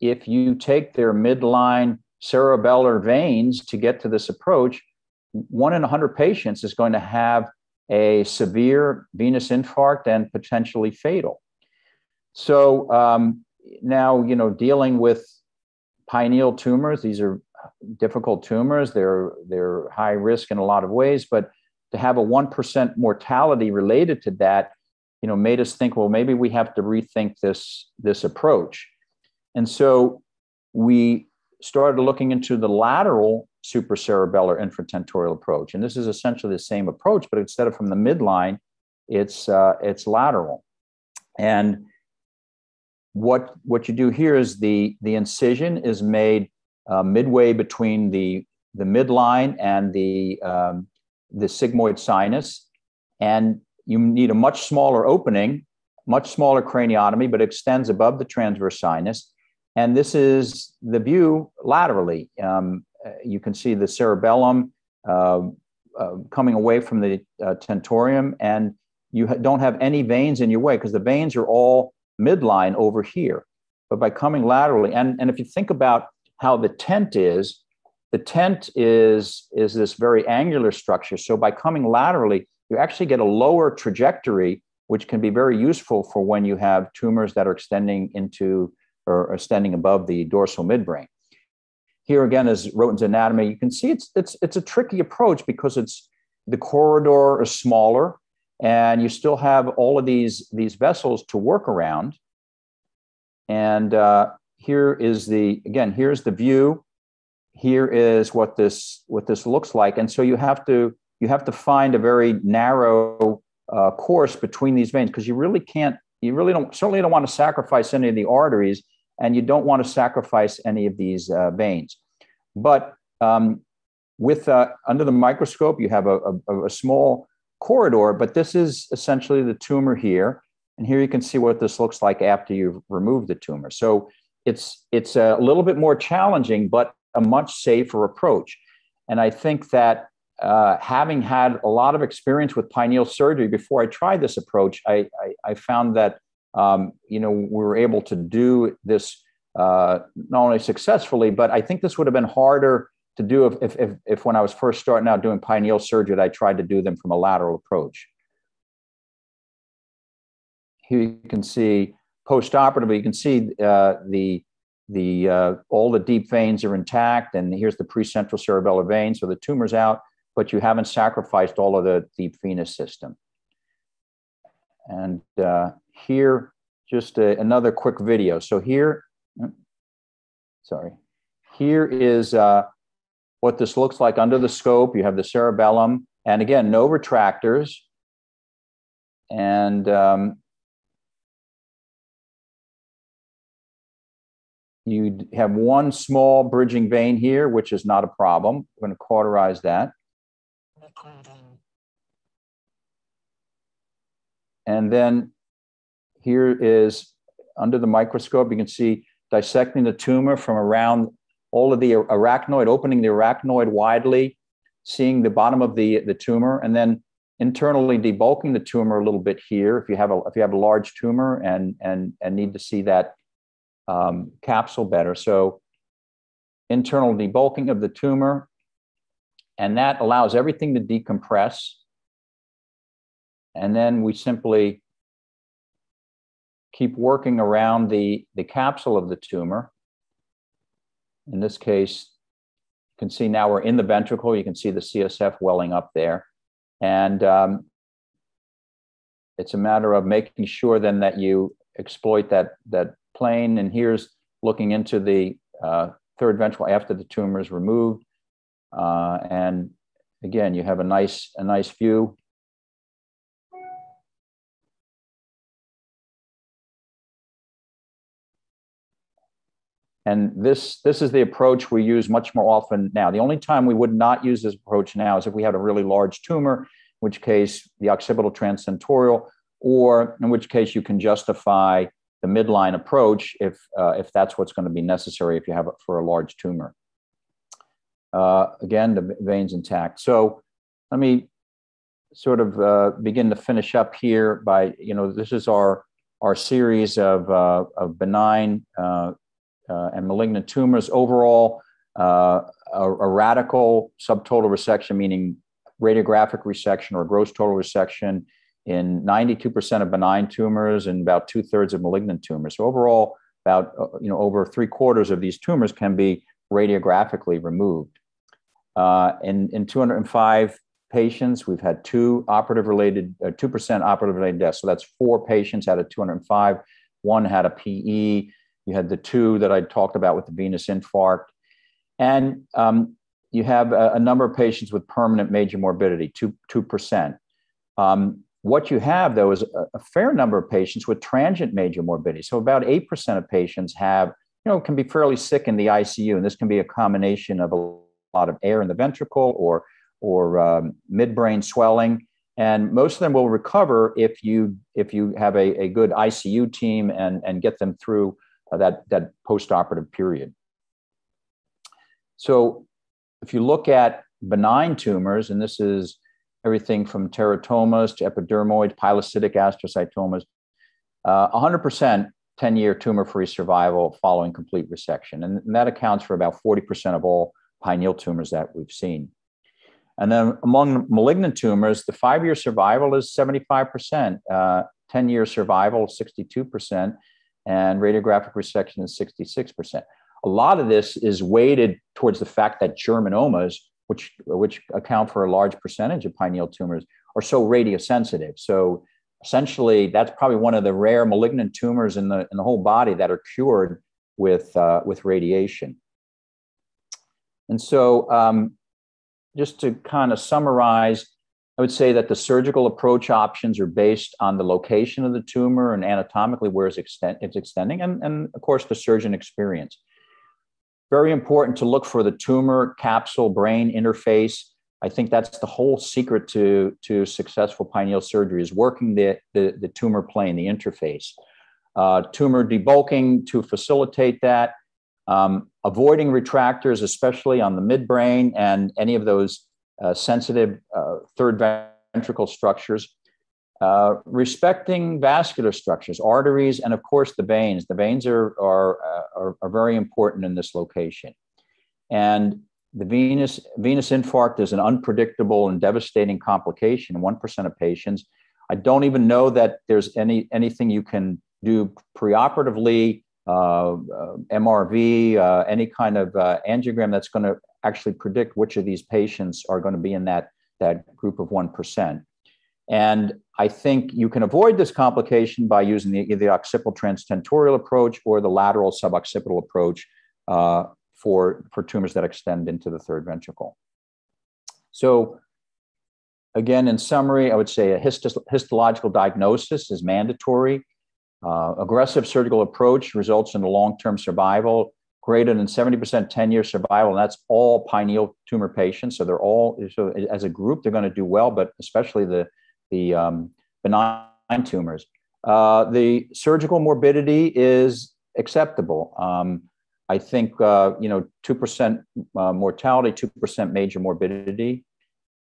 if you take their midline cerebellar veins to get to this approach, one in 100 patients is going to have a severe venous infarct and potentially fatal. So um, now, you know, dealing with pineal tumors, these are difficult tumors. They're they're high risk in a lot of ways, but to have a one percent mortality related to that, you know, made us think, well, maybe we have to rethink this this approach. And so we started looking into the lateral supracerebellar infratentorial approach. And this is essentially the same approach, but instead of from the midline, it's, uh, it's lateral. And what, what you do here is the, the incision is made uh, midway between the, the midline and the, um, the sigmoid sinus. And you need a much smaller opening, much smaller craniotomy, but extends above the transverse sinus. And this is the view laterally. Um, uh, you can see the cerebellum uh, uh, coming away from the uh, tentorium, and you ha- don't have any veins in your way because the veins are all midline over here. But by coming laterally, and, and if you think about how the tent is, the tent is, is this very angular structure. So by coming laterally, you actually get a lower trajectory, which can be very useful for when you have tumors that are extending into or, or standing above the dorsal midbrain. Here again is Rhoton's anatomy. You can see it's, it's, it's a tricky approach because it's the corridor is smaller and you still have all of these, these vessels to work around. And uh, here is the, again, here's the view. Here is what this, what this looks like. And so you have to, you have to find a very narrow uh, course between these veins because you really can't, you really don't, certainly don't want to sacrifice any of the arteries and you don't want to sacrifice any of these uh, veins. But um, with uh, under the microscope, you have a, a, a, small corridor, but this is essentially the tumor here. And here you can see what this looks like after you've removed the tumor. So it's it's a little bit more challenging, but a much safer approach. And I think that uh, having had a lot of experience with pineal surgery before I tried this approach, I, I, I found that um, you know, we were able to do this uh, not only successfully, but I think this would have been harder to do if, if, if, if when I was first starting out doing pineal surgery, I tried to do them from a lateral approach. Here you can see postoperatively, you can see uh, the the uh, all the deep veins are intact, and here's the precentral cerebellar vein, so the tumor's out, but you haven't sacrificed all of the deep venous system. And uh, here, just a, another quick video. So here, sorry, here is uh, what this looks like under the scope. You have the cerebellum, And again, no retractors. And um, you have one small bridging vein here, which is not a problem. We're going to cauterize that. And then here is under the microscope, you can see dissecting the tumor from around all of the arachnoid, opening the arachnoid widely, seeing the bottom of the, the tumor, and then internally debulking the tumor a little bit here if you have a if you have a large tumor and and and need to see that um, capsule better. So internal debulking of the tumor, and that allows everything to decompress. And then we simply keep working around the, the capsule of the tumor. In this case, you can see now we're in the ventricle. You can see the CSF welling up there. And um, it's a matter of making sure then that you exploit that, that plane. And here's looking into the uh, third ventricle after the tumor is removed. Uh, and again, you have a nice, a nice view And this, this is the approach we use much more often now. The only time we would not use this approach now is if we had a really large tumor, in which case the occipital transtentorial, or in which case you can justify the midline approach if, uh, if that's what's going to be necessary if you have it for a large tumor. Uh, again, the veins intact. So let me sort of uh, begin to finish up here by, you know, this is our, our series of, uh, of benign uh, and malignant tumors. Overall, uh, a, a, radical subtotal resection, meaning radiographic resection or gross total resection in 92% of benign tumors and about two thirds of malignant tumors. So overall, about uh, you know over three quarters of these tumors can be radiographically removed. Uh, in, in 205 patients, we've had two operative related, uh, 2% operative related deaths. So that's four patients out of 205. One had a PE, you had the two that I talked about with the venous infarct. And um, you have a, a, number of patients with permanent major morbidity, 2. 2%. Um, what you have, though, is a, a, fair number of patients with transient major morbidity. So about 8% of patients have, you know, can be fairly sick in the ICU. And this can be a combination of a lot of air in the ventricle or, or um, midbrain swelling. And most of them will recover if you, if you have a, a good ICU team and, and get them through uh, that, that postoperative period. So if you look at benign tumors, and this is everything from teratomas to epidermoid, pilocytic astrocytomas, uh, 100% 10 year tumor free survival following complete resection. And, and that accounts for about 40% of all pineal tumors that we've seen. And then among malignant tumors, the five year survival is 75%, uh, 10 year survival, 62% and radiographic resection is 66%. A lot of this is weighted towards the fact that germinomas, which, which account for a large percentage of pineal tumors, are so radiosensitive. So essentially, that's probably one of the rare malignant tumors in the, in the whole body that are cured with, uh, with radiation. And so, um, just to kind of summarize, I would say that the surgical approach options are based on the location of the tumor and anatomically where it's, extend, it's extending, and, and of course, the surgeon experience. Very important to look for the tumor capsule brain interface. I think that's the whole secret to, to successful pineal surgery is working the, the, the tumor plane, the interface. Uh, tumor debulking to facilitate that, um, avoiding retractors, especially on the midbrain and any of those uh, sensitive uh, third ventricle structures, uh, respecting vascular structures, arteries, and of course the veins. The veins are, are, uh, are, are, very important in this location. And the venous, venous infarct is an unpredictable and devastating complication in 1% of patients. I don't even know that there's any, anything you can do preoperatively, MRV, uh, any kind of uh, angiogram that's going to actually predict which of these patients are going to be in that, that group of 1%. And I think you can avoid this complication by using the, the occipital transtentorial approach or the lateral suboccipital approach uh, for, for tumors that extend into the third ventricle. So again, in summary, I would say a histological diagnosis is mandatory. Uh, aggressive surgical approach results in a long-term survival greater than 70% 10-year survival, and that's all pineal tumor patients. So they're all, so as a group, they're going to do well, but especially the, the um, benign tumors. Uh, the surgical morbidity is acceptable. Um, I think, uh, you know, 2% uh, mortality, 2% major morbidity,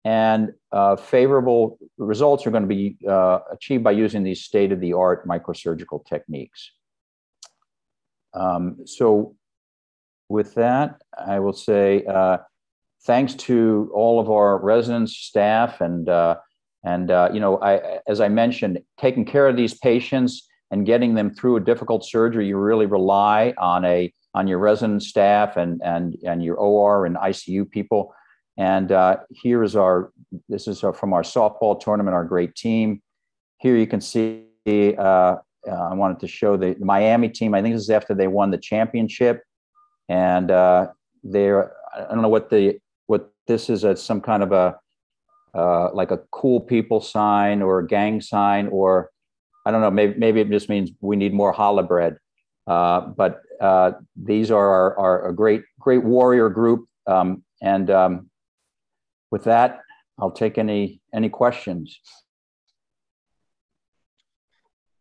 and uh, favorable results are going to be uh, achieved by using these state-of-the-art microsurgical techniques. Um, so with that, I will say uh, thanks to all of our residents, staff, and uh, and uh, you know, I, as I mentioned, taking care of these patients and getting them through a difficult surgery, you really rely on a on your resident staff and and and your OR and ICU people. And uh, here is our this is our, from our softball tournament, our great team. Here you can see. Uh, uh, I wanted to show the, Miami team. I think this is after they won the championship and uh, they're I don't know what the what this is. It's some kind of a uh, like a cool people sign or a gang sign or I don't know. Maybe maybe it just means we need more challah bread. Uh, but uh, these are our, our, a great great warrior group. Um, and um, with that, I'll take any any questions.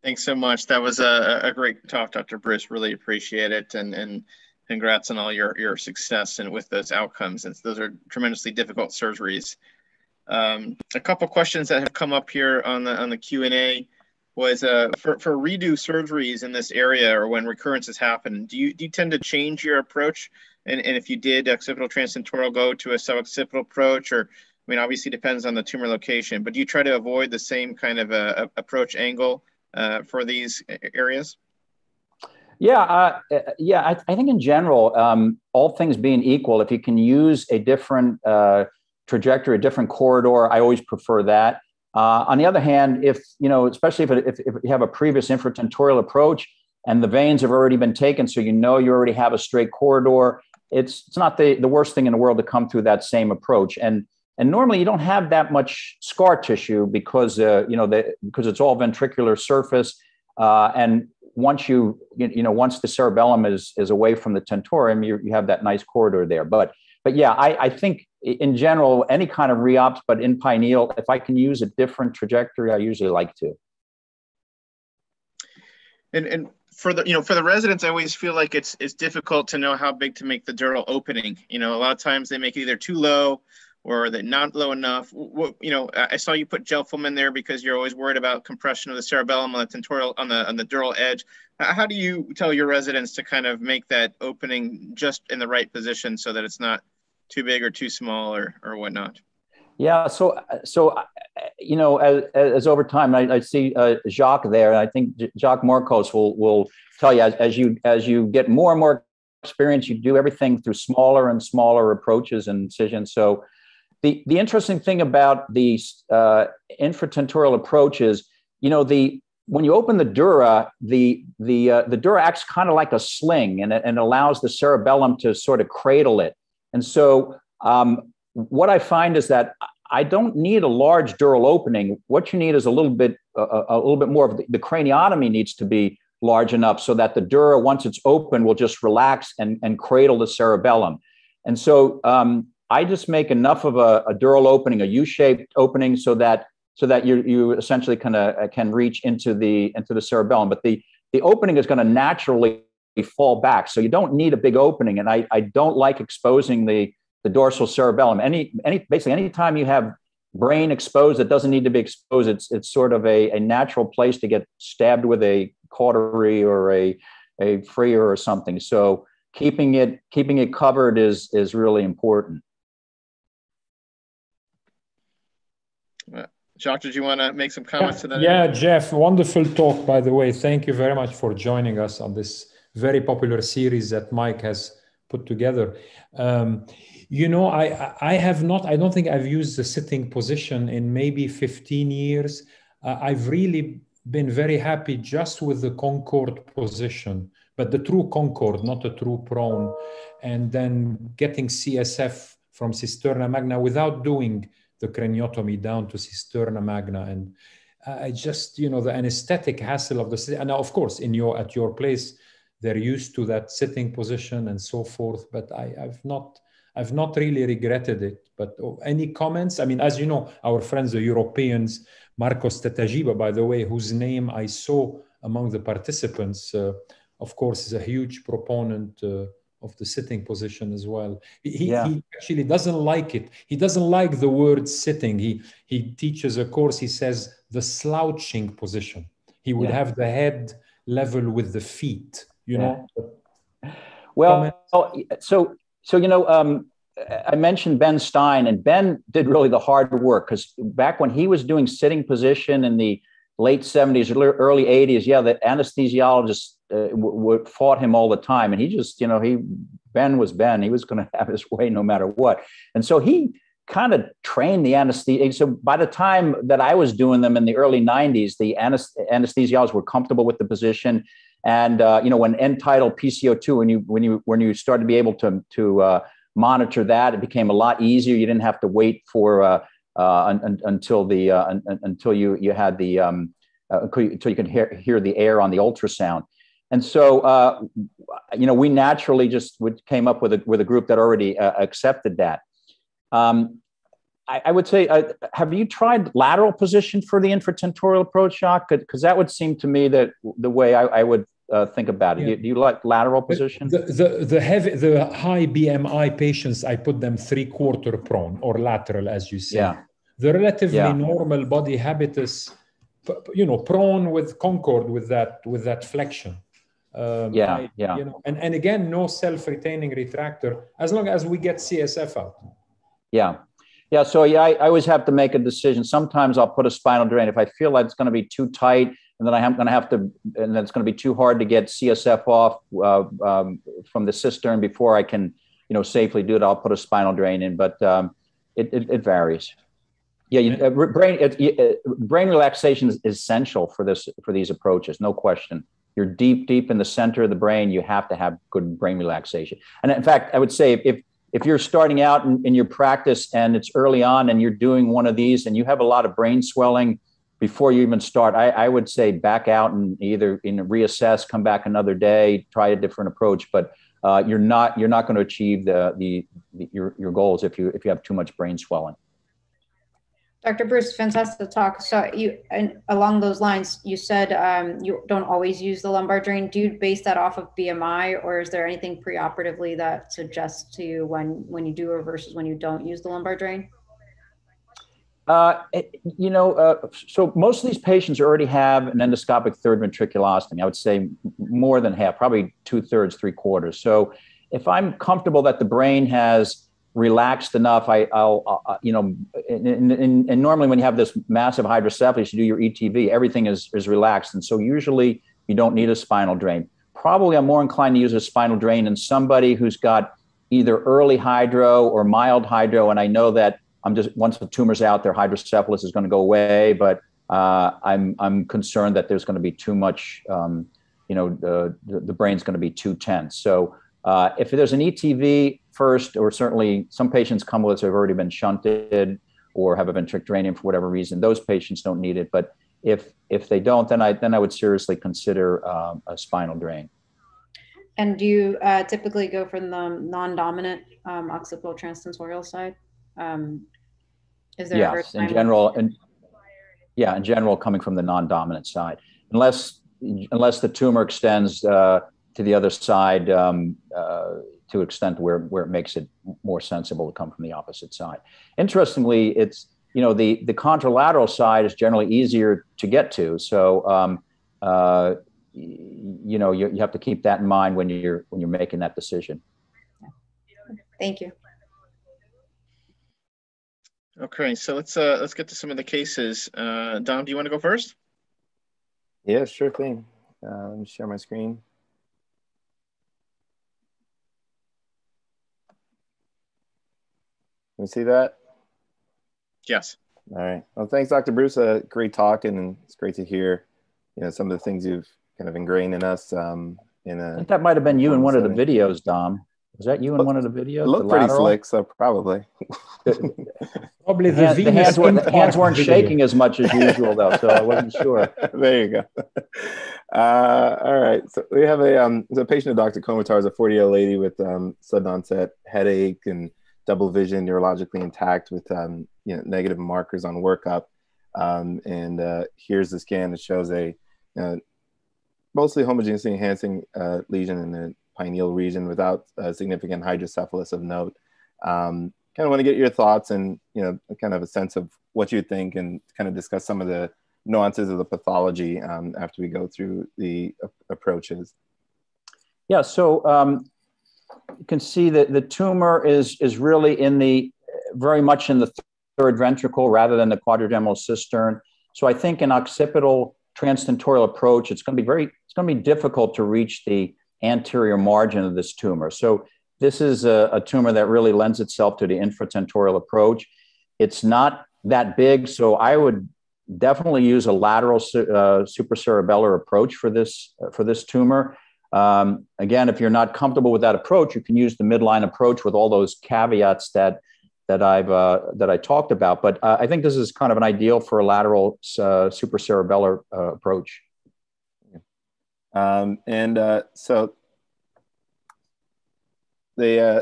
Thanks so much. That was a, a great talk, Dr. Bruce. Really appreciate it. And and congrats on all your, your success and with those outcomes. And those are tremendously difficult surgeries. Um, a couple questions that have come up here on the on the Q and A was uh, for for redo surgeries in this area or when recurrences happen. Do you do you tend to change your approach? And, and if you did occipital transtentorial, go to a suboccipital approach, or I mean, obviously depends on the tumor location. But do you try to avoid the same kind of a, a approach angle uh, for these areas? Yeah, uh, uh, yeah. I, I, think in general, um, all things being equal, if you can use a different uh, trajectory, a different corridor, I always prefer that. Uh, on the other hand, if you know, especially if, it, if, if you have a previous infratentorial approach and the veins have already been taken, so you know you already have a straight corridor, it's it's not the, the worst thing in the world to come through that same approach. And and normally you don't have that much scar tissue because uh, you know the, because it's all ventricular surface. Uh, and once you you know once the cerebellum is is away from the tentorium, you, you have that nice corridor there. But but yeah, I, I think in general any kind of reops, but in pineal, if I can use a different trajectory, I usually like to. And and for the you know for the residents, I always feel like it's it's difficult to know how big to make the dural opening. You know, a lot of times they make it either too low or that not low enough? What, you know, I saw you put gel film in there because you're always worried about compression of the cerebellum on the tentorial on the on the dural edge. How do you tell your residents to kind of make that opening just in the right position so that it's not too big or too small or or whatnot? Yeah, so so you know, as, as over time, I, I see uh, Jacques there, and I think Jacques Morcos will will tell you as, as you as you get more and more experience, you do everything through smaller and smaller approaches and incisions. So the, the interesting thing about the uh, infratentorial approach is, you know, the when you open the dura, the the uh, the dura acts kind of like a sling, and it and allows the cerebellum to sort of cradle it. And so, um, what I find is that I don't need a large dural opening. What you need is a little bit a, little bit more of the, the, craniotomy needs to be large enough so that the dura, once it's open, will just relax and, and cradle the cerebellum. And so, um, I just make enough of a, a dural opening, a U-shaped opening, so that so that you you essentially kind of uh, can reach into the into the cerebellum. But the the opening is going to naturally fall back, so you don't need a big opening. And I I don't like exposing the the dorsal cerebellum. Any any basically anytime you have brain exposed that doesn't need to be exposed, it's it's sort of a, a natural place to get stabbed with a cautery or a a freer or something. So keeping it keeping it covered is is really important. Jacques, did you want to make some comments yeah, to that? Yeah, Jeff, wonderful talk, by the way. Thank you very much for joining us on this very popular series that Mike has put together. Um, you know, I, I have not, I don't think I've used the sitting position in maybe 15 years. Uh, I've really been very happy just with the Concorde position, but the true Concorde, not a true prone. And then getting CSF from cisterna magna without doing the craniotomy down to cisterna magna. And I just, you know, the anesthetic hassle of the, and now of course, in your, at your place, they're used to that sitting position and so forth, but I, I've not, I've not really regretted it. But oh, any comments? I mean, as you know, our friends, the Europeans, Marcos Tatagiba, by the way, whose name I saw among the participants, uh, of course, is a huge proponent uh, of the sitting position as well. He, yeah. he, actually doesn't like it. He doesn't like the word sitting. He he teaches a course. He says the slouching position. He would yeah. have the head level with the feet. You know. Well, so so you know, um, I mentioned Ben Stein, and Ben did really the hard work because back when he was doing sitting position in the late 70s, early 80s, yeah, the anesthesiologists uh, w- w- fought him all the time. And he just, you know, he, Ben was Ben. He was going to have his way no matter what. And so he kind of trained the anesthesia. So by the time that I was doing them in the early 90s, the anesthesiologists were comfortable with the position. And, uh, you know, when end tidal PCO2, when you, when you, when you started to be able to, to uh, monitor that, it became a lot easier. You didn't have to wait for, uh, uh, un, until the uh, un, until you you had the um, uh, until you could hear, hear the air on the ultrasound. And so, you know, we naturally just came up with a with a group that already accepted that. Um, I, I, would say, uh, have you tried lateral position for the infratentorial approach, Jacques? Because that would seem to me that the way I, I would uh, think about it. Yeah. Do, you like lateral position? The, the, the heavy, the high BMI patients, I put them three quarter prone or lateral, as you say. Yeah the relatively yeah. normal body habitus you know prone with concorde with that with that flexion um, yeah I, yeah you know and, and again no self-retaining retractor as long as we get csf out yeah yeah so yeah I, I always have to make a decision sometimes i'll put a spinal drain if i feel like it's going to be too tight and then i'm going to have to and then it's going to be too hard to get csf off uh, um, from the cistern before i can you know safely do it i'll put a spinal drain in but um, it, it, it varies yeah, you, uh, brain it, uh, brain relaxation is essential for this for these approaches, no question. You're deep, deep in the center of the brain. You have to have good brain relaxation. And in fact, I would say if if you're starting out in, in your practice and it's early on and you're doing one of these and you have a lot of brain swelling before you even start, I, I would say back out and either reassess, come back another day, try a different approach. But uh, you're not you're not going to achieve the, the, the your your goals if you if you have too much brain swelling. Dr. Bruce, fantastic talk. So you, and along those lines, you said um, you don't always use the lumbar drain. Do you base that off of BMI, or is there anything preoperatively that suggests to you when when you do or versus when you don't use the lumbar drain? Uh, you know, uh, so most of these patients already have an endoscopic third ventriculostomy. I would say more than half, probably two thirds, three quarters. So if I'm comfortable that the brain has relaxed enough, I, will uh, you know, and, and, and, normally when you have this massive hydrocephalus, you do your ETV, everything is, is relaxed. And so usually you don't need a spinal drain. Probably I'm more inclined to use a spinal drain in somebody who's got either early hydro or mild hydro. And I know that I'm just, once the tumor's out, their hydrocephalus is going to go away, but uh, I'm, I'm concerned that there's going to be too much, um, you know, the, the brain's going to be too tense. So uh, if there's an ETV first, or certainly some patients come with us have already been shunted or have a ventricular for whatever reason, those patients don't need it. But if if they don't, then I then I would seriously consider um, a spinal drain. And do you uh, typically go from the non-dominant um, occipital transtentorial side? Um, is there yes, in general, and yeah, in general, coming from the non-dominant side, unless unless the tumor extends uh, to the other side um, uh, to extent where, where it makes it more sensible to come from the opposite side. Interestingly, it's you know the the contralateral side is generally easier to get to. So um, uh, you know you, you have to keep that in mind when you're when you're making that decision. Thank you. Okay, so let's uh, let's get to some of the cases. Uh, Dom, do you want to go first? Yeah, sure thing. Uh, let me share my screen. Can we see that? Yes. All right. Well, thanks, Dr. Bruce. Uh, great talk, and it's great to hear, you know, some of the things you've kind of ingrained in us. Um, in a, that might have been you in one setting. of the videos, Dom. Was that you in one of the videos? It looked pretty lateral? slick, so probably. probably the, the, hands, were, the hands weren't shaking as much as usual, though, so I wasn't sure. there you go. Uh, all right, so we have a um, a patient of Dr. Komotar is a 40 year old lady with um, sudden onset headache and double vision, neurologically intact with um, you know, negative markers on workup. Um, and uh, here's the scan that shows a uh, mostly homogeneously enhancing uh, lesion in the pineal region without significant hydrocephalus of note. Um, kind of want to get your thoughts and you know kind of a sense of what you think and kind of discuss some of the nuances of the pathology um, after we go through the approaches. Yeah, so um, you can see that the tumor is is really in the very much in the third ventricle rather than the quadrigeminal cistern. So I think an occipital transtentorial approach, it's going to be very, it's going to be difficult to reach the anterior margin of this tumor. So this is a, a tumor that really lends itself to the infratentorial approach. It's not that big, so I would definitely use a lateral uh, supracerebellar approach for this uh, for this tumor. Um, again, if you're not comfortable with that approach, you can use the midline approach with all those caveats that that I've uh, that I talked about. But uh, I think this is kind of an ideal for a lateral uh, supracerebellar uh, approach. Um, and uh, so they uh,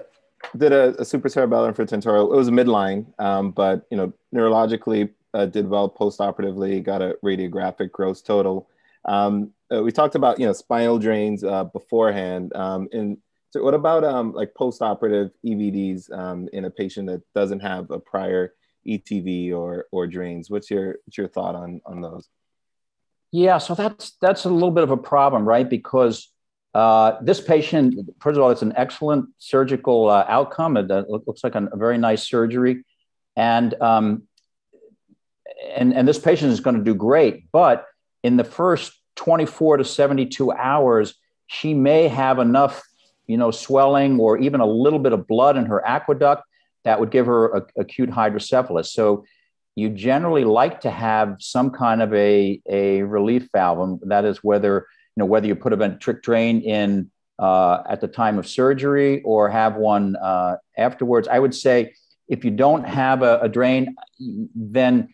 did a, a supracerebellar infratentorial. It was a midline, um, but you know neurologically did well postoperatively. Got a radiographic gross total. Um, we talked about you know spinal drains uh, beforehand, um, and so what about um, like post-operative EVDs um, in a patient that doesn't have a prior ETV or or drains? What's your what's your thought on on those? Yeah, so that's that's a little bit of a problem, right? Because uh, this patient, first of all, it's an excellent surgical uh, outcome. It, uh, looks like a, a, very nice surgery, and um, and and this patient is going to do great. But in the first 24 to 72 hours, she may have enough you know, swelling or even a little bit of blood in her aqueduct, that would give her a, acute hydrocephalus. So you generally like to have some kind of a, a relief valve. And that is whether, you know, whether you put a ventric drain in uh, at the time of surgery or have one uh, afterwards. I would say if you don't have a, a drain, then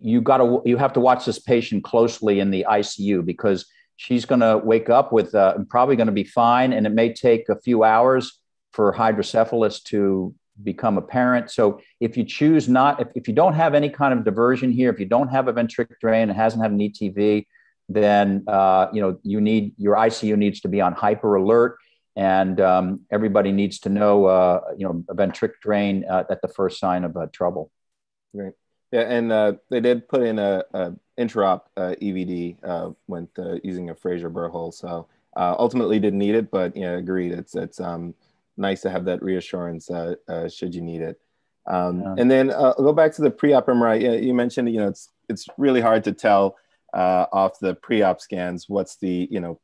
you got to you have to watch this patient closely in the ICU because she's going to wake up with uh, probably going to be fine, and it may take a few hours for hydrocephalus to become apparent. So if you choose not, if, if you don't have any kind of diversion here, if you don't have a ventricular drain, it hasn't had an ETV, then uh, you know you need your ICU needs to be on hyper alert, and um, everybody needs to know uh, you know a ventricular drain uh, at the first sign of uh, trouble. Right. Yeah, and uh, they did put in a, a intraop uh, EVD uh, when using a Frazier burr hole. So uh, ultimately didn't need it, but yeah, agreed. It's it's um, nice to have that reassurance uh, uh, should you need it. Um, yeah. And then I'll go back to the pre-op MRI. You, you mentioned you know it's it's really hard to tell off the pre-op scans what's the you know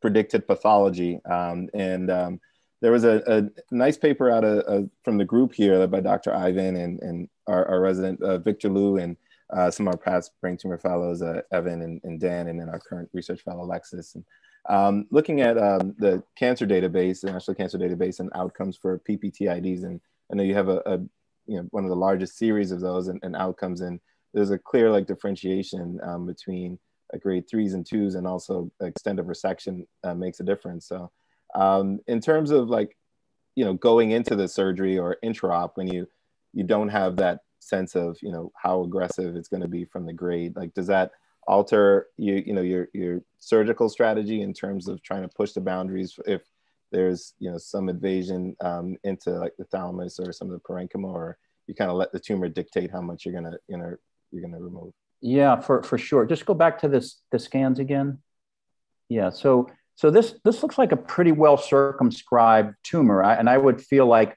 predicted pathology. Um, and um, there was a, a, nice paper out of, from the group here led by Dr. Ivan and, and our, our resident uh, Victor Lu and uh, some of our past brain tumor fellows, uh, Evan and, and, Dan, and then our current research fellow, Alexis. And, um, looking at um, the cancer database, the National Cancer Database, and outcomes for PPTIDs, and I know you have a, a you know one of the largest series of those and, and outcomes, and there's a clear like differentiation um, between uh, grade threes and twos, and also extent of resection uh, makes a difference. So, um, in terms of like you know going into the surgery or intraop, when you you don't have that sense of you know how aggressive it's going to be from the grade like does that alter you you know your your surgical strategy in terms of trying to push the boundaries if there's you know some invasion um, into like the thalamus or some of the parenchyma or you kind of let the tumor dictate how much you're gonna you know you're gonna remove? Yeah for for sure. Just go back to this the scans again. Yeah so so this this looks like a pretty well circumscribed tumor I, and i would feel like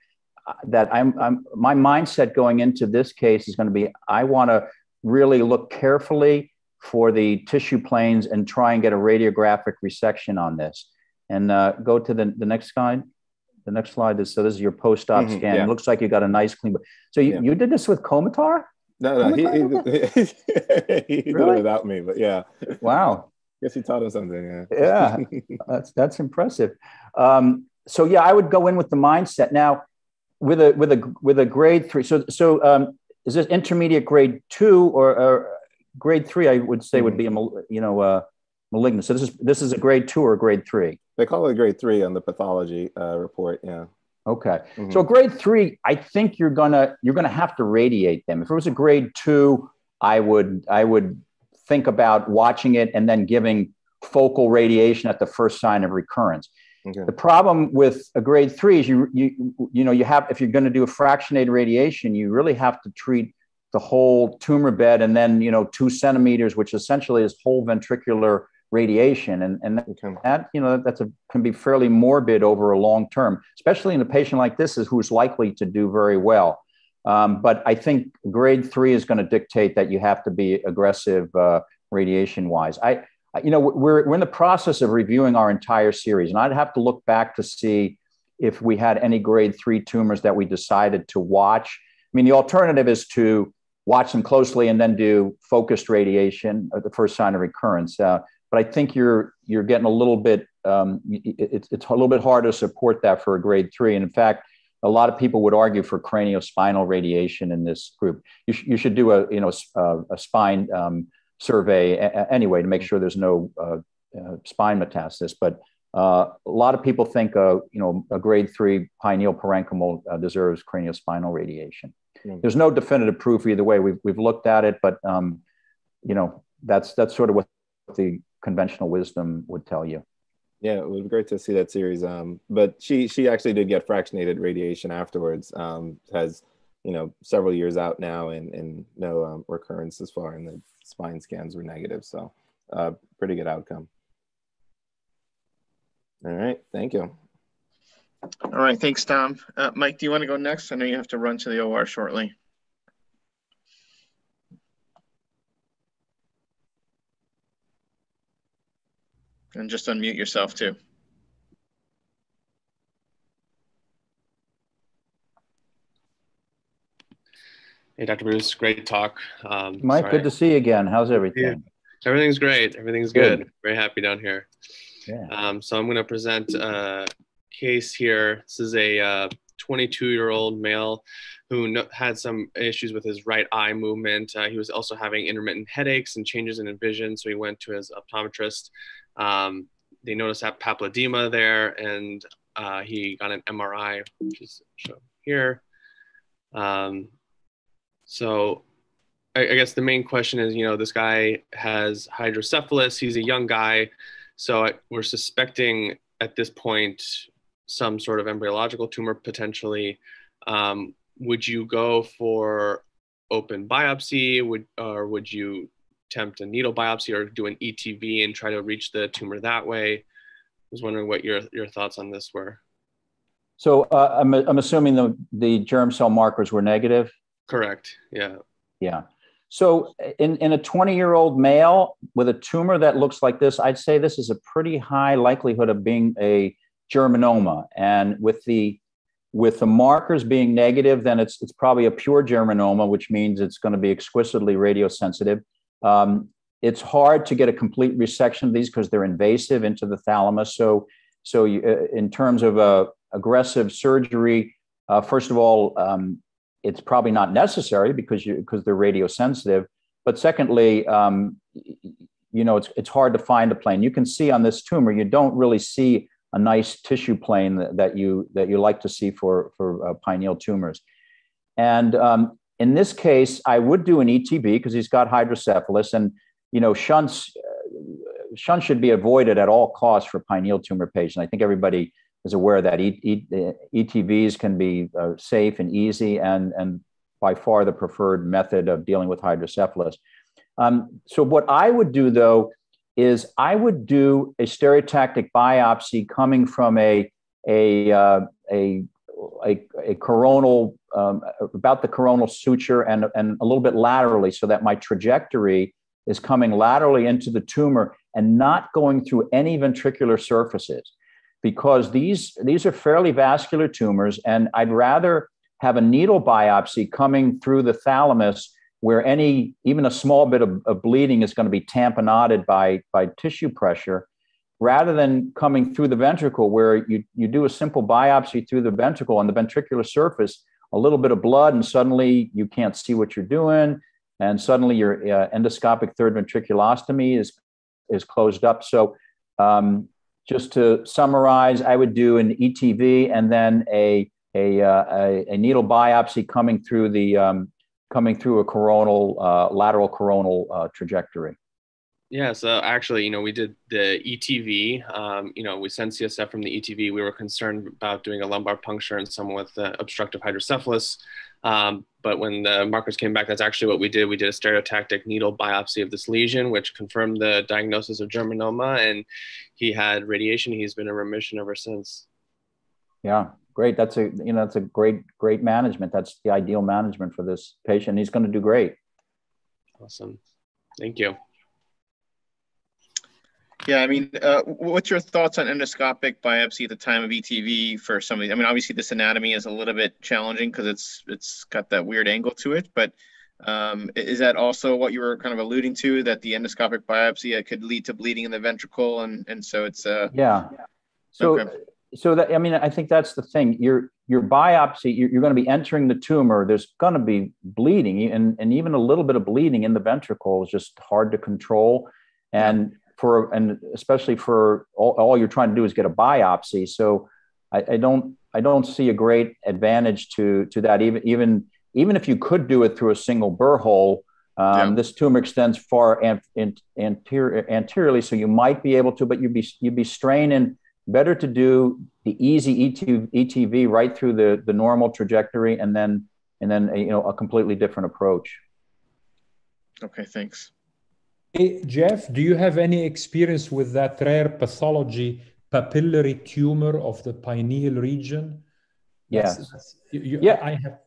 that I'm, I'm my mindset going into this case is going to be I want to really look carefully for the tissue planes and try and get a radiographic resection on this. And uh, go to the, the next slide. The next slide is so this is your post-op mm-hmm, scan. Yeah. It looks like you got a nice clean. So you, yeah. you did this with Komotar? No, no, he, he, he, he really? did it without me, but yeah. Wow. Guess he taught us something. Yeah, yeah that's that's impressive. Um, so yeah, I would go in with the mindset now with a with a with a grade three. So so um, is this intermediate grade two or, or grade three? I would say would be a you know uh, malignant. So this is this is a grade two or a grade three. They call it grade three on the pathology uh, report. Yeah. Okay. Mm-hmm. So grade three, I think you're gonna you're gonna have to radiate them. If it was a grade two, I would I would think about watching it and then giving focal radiation at the first sign of recurrence. Okay. The problem with a grade three is you you you know you have if you're going to do a fractionated radiation, you really have to treat the whole tumor bed and then you know two centimeters, which essentially is whole ventricular radiation, and and okay. that you know that's a can be fairly morbid over a long term, especially in a patient like this is who's likely to do very well. Um, but I think grade three is going to dictate that you have to be aggressive uh, radiation wise. I you know, we're, we're in the process of reviewing our entire series, and I'd have to look back to see if we had any grade three tumors that we decided to watch. I mean, the alternative is to watch them closely and then do focused radiation at the first sign of recurrence. Uh, but I think you're you're getting a little bit um, it's it's a little bit hard to support that for a grade three. And in fact, a lot of people would argue for craniospinal radiation in this group. You, sh- you should do a you know a, a spine um, survey a- anyway to make sure there's no uh, uh, spine metastasis. But uh, a lot of people think uh, you know a grade three pineal parenchymal uh, deserves craniospinal radiation. Mm. There's no definitive proof either way. We've we've looked at it, but um, you know that's that's sort of what the conventional wisdom would tell you. Yeah, it would be great to see that series. Um, but she she actually did get fractionated radiation afterwards. Um, has you know several years out now and and no um, recurrence as far and the spine scans were negative. So uh, pretty good outcome. All right, thank you. All right, thanks, Tom. Uh, Mike, do you want to go next? I know you have to run to the OR shortly. And just unmute yourself too. Hey, Dr. Bruce, great talk. Um, Mike, sorry. good to see you again. How's everything? Yeah. Everything's great. Everything's good. good. Very happy down here. Yeah. Um, so I'm going to present a case here. This is a 22 uh, year old male who no, had some issues with his right eye movement. Uh, he was also having intermittent headaches and changes in vision. So he went to his optometrist. Um, they noticed that papilledema there, and uh, he got an MRI, which is shown here. Um, so I, I, guess the main question is, you know, this guy has hydrocephalus. He's a young guy. So I, we're suspecting at this point some sort of embryological tumor potentially. Um, would you go for open biopsy? Would or would you attempt a needle biopsy or do an ETV and try to reach the tumor that way? I was wondering what your your thoughts on this were. So uh, I'm, I'm assuming the, the germ cell markers were negative. Correct. Yeah. Yeah. So in, in a 20 year old male with a tumor that looks like this, I'd say this is a pretty high likelihood of being a germinoma. And with the with the markers being negative, then it's it's probably a pure germinoma, which means it's going to be exquisitely radiosensitive. Um, it's hard to get a complete resection of these because they're invasive into the thalamus. So so you, uh, in terms of uh, aggressive surgery, uh, first of all, um, it's probably not necessary because you because they're radiosensitive. But secondly, um, you know, it's it's hard to find a plane. You can see on this tumor, you don't really see a nice tissue plane that, that you that you like to see for for uh, pineal tumors. And um, in this case, I would do an ETV because he's got hydrocephalus, and you know, shunts uh, shunts should be avoided at all costs for pineal tumor patients. I think everybody is aware that e- e- ETVs can be uh, safe and easy and, and by far the preferred method of dealing with hydrocephalus. Um, so, what I would do though is I would do a stereotactic biopsy coming from a, a, uh, a, a, a, coronal, um, about the coronal suture and, and a little bit laterally so that my trajectory is coming laterally into the tumor and not going through any ventricular surfaces. Because these these are fairly vascular tumors and I'd rather have a needle biopsy coming through the thalamus where any even a small bit of, of bleeding is going to be tamponaded by by tissue pressure rather than coming through the ventricle, where you, you do a simple biopsy through the ventricle on the ventricular surface, a little bit of blood, and suddenly you can't see what you're doing. And suddenly your uh, endoscopic third ventriculostomy is, is closed up. So, um, just to summarize, I would do an ETV and then a, a, uh, a, a, needle biopsy coming through the um, coming through a coronal uh, lateral coronal uh, trajectory. Yeah, so actually, you know, we did the ETV. Um, you know, we sent CSF from the ETV. We were concerned about doing a lumbar puncture in someone with uh, obstructive hydrocephalus. Um, but when the markers came back, that's actually what we did. We did a stereotactic needle biopsy of this lesion, which confirmed the diagnosis of germinoma. And he had radiation. He's been in remission ever since. Yeah, great. That's a you know that's a great great management. That's the ideal management for this patient. He's going to do great. Awesome. Thank you. Yeah, I mean, uh, what's your thoughts on endoscopic biopsy at the time of ETV for somebody? I mean, obviously this anatomy is a little bit challenging because it's it's got that weird angle to it, but um, is that also what you were kind of alluding to that the endoscopic biopsy uh, could lead to bleeding in the ventricle, and and so it's uh, yeah. So okay. so that I mean, I think that's the thing. Your your biopsy, you're, you're going to be entering the tumor. There's going to be bleeding, and and even a little bit of bleeding in the ventricle is just hard to control, and for and especially for all, all you're trying to do is get a biopsy. So I, I don't I don't see a great advantage to to that. Even even even if you could do it through a single burr hole, um, yeah. this tumor extends far an, an, anterior, anteriorly, so you might be able to, but you'd be you'd be straining. Better to do the easy ETV, ETV right through the the normal trajectory, and then and then you know a completely different approach. Okay, thanks. Hey, Jeff, do you have any experience with that rare pathology, papillary tumor of the pineal region? Yes. That's, you, yeah. I have.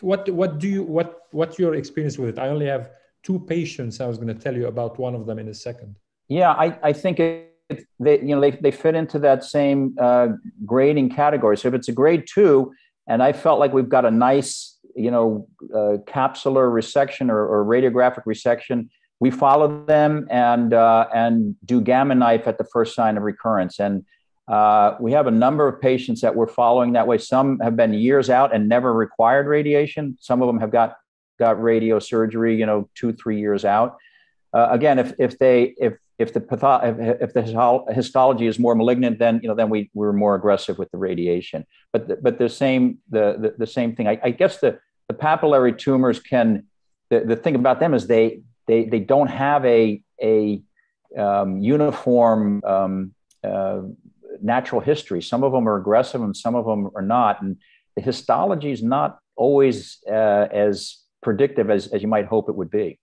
What What do you What What's your experience with it? I only have two patients. I was going to tell you about one of them in a second. Yeah, I I think it, they you know they they fit into that same uh, grading category. So if it's a grade two, and I felt like we've got a nice you know uh, capsular resection or, or radiographic resection we follow them and uh, and do gamma knife at the first sign of recurrence. And uh, we have a number of patients that we're following that way. Some have been years out and never required radiation. Some of them have got got radio surgery, you know, two three years out. Uh, again, if if they if if the patho- if, if the histology is more malignant, then you know then we we're more aggressive with the radiation. But the, but the same the, the, the same thing. I, I guess the the papillary tumors can the, the thing about them is they they, they don't have a, a um, uniform um, uh, natural history. Some of them are aggressive and some of them are not. And the histology is not always uh, as predictive as, as you might hope it would be.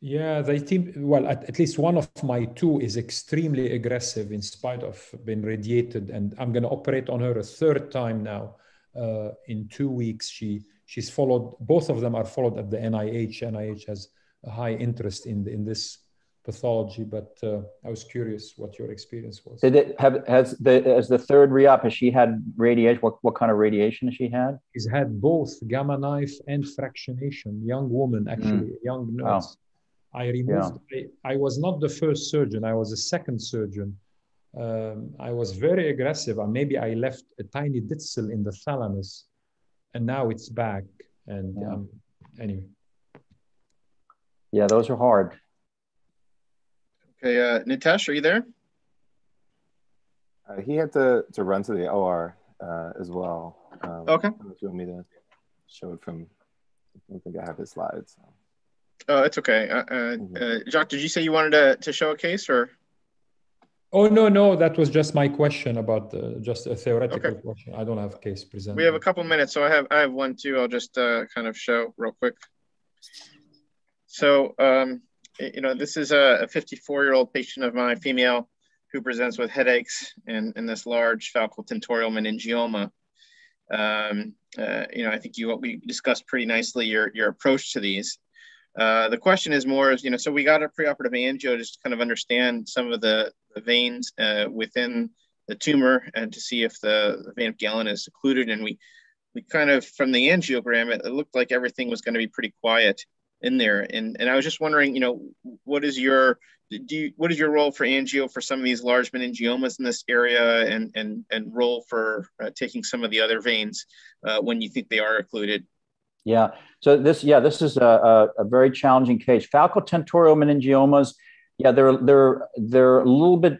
Yeah, they think, well, at, at, least one of my two is extremely aggressive in spite of being radiated. And I'm going to operate on her a third time now. Uh, in two weeks, she she's followed, both of them are followed at the NIH. NIH has a high interest in in this pathology, but uh, I was curious what your experience was. Did it have has the as the third re-op has she had radiation? What what kind of radiation has she had? She's had both gamma knife and fractionation. Young woman, actually, mm. young nurse. Wow. I removed. Yeah. I, I, was not the first surgeon. I was a second surgeon. Um, I was very aggressive. And maybe I left a tiny ditzel in the thalamus, and now it's back. And yeah. um, anyway. Yeah, those are hard. Okay, uh, Nitesh, are you there? Uh, he had to, to run to the OR uh, as well. Um, okay. if you want me to show it from, I don't think I have his slides. So. Oh, it's okay. Uh, uh, mm-hmm. uh, Jacques, did you say you wanted to, to show a case or? Oh no, no, that was just my question about the, just a theoretical okay. question. I don't have case presented. We have a couple minutes, so I have I have one too. I'll just uh, kind of show real quick. So, um, you know, this is a 54 year old patient of mine, female, who presents with headaches and, and this large falcal tentorial meningioma. Um, uh, you know, I think you we discussed pretty nicely your your approach to these. Uh, the question is more, you know, so we got a preoperative angio just to kind of understand some of the, the veins uh, within the tumor and to see if the, the vein of Galen is occluded. And we we kind of from the angiogram, it, it looked like everything was going to be pretty quiet. In there. And and I was just wondering, you know, what is your do you, what is your role for angio for some of these large meningiomas in this area, and and and role for uh, taking some of the other veins uh, when you think they are occluded? Yeah. So this, yeah, this is a, a, a very challenging case. Falcotentorial meningiomas, yeah, they're they're they're a little bit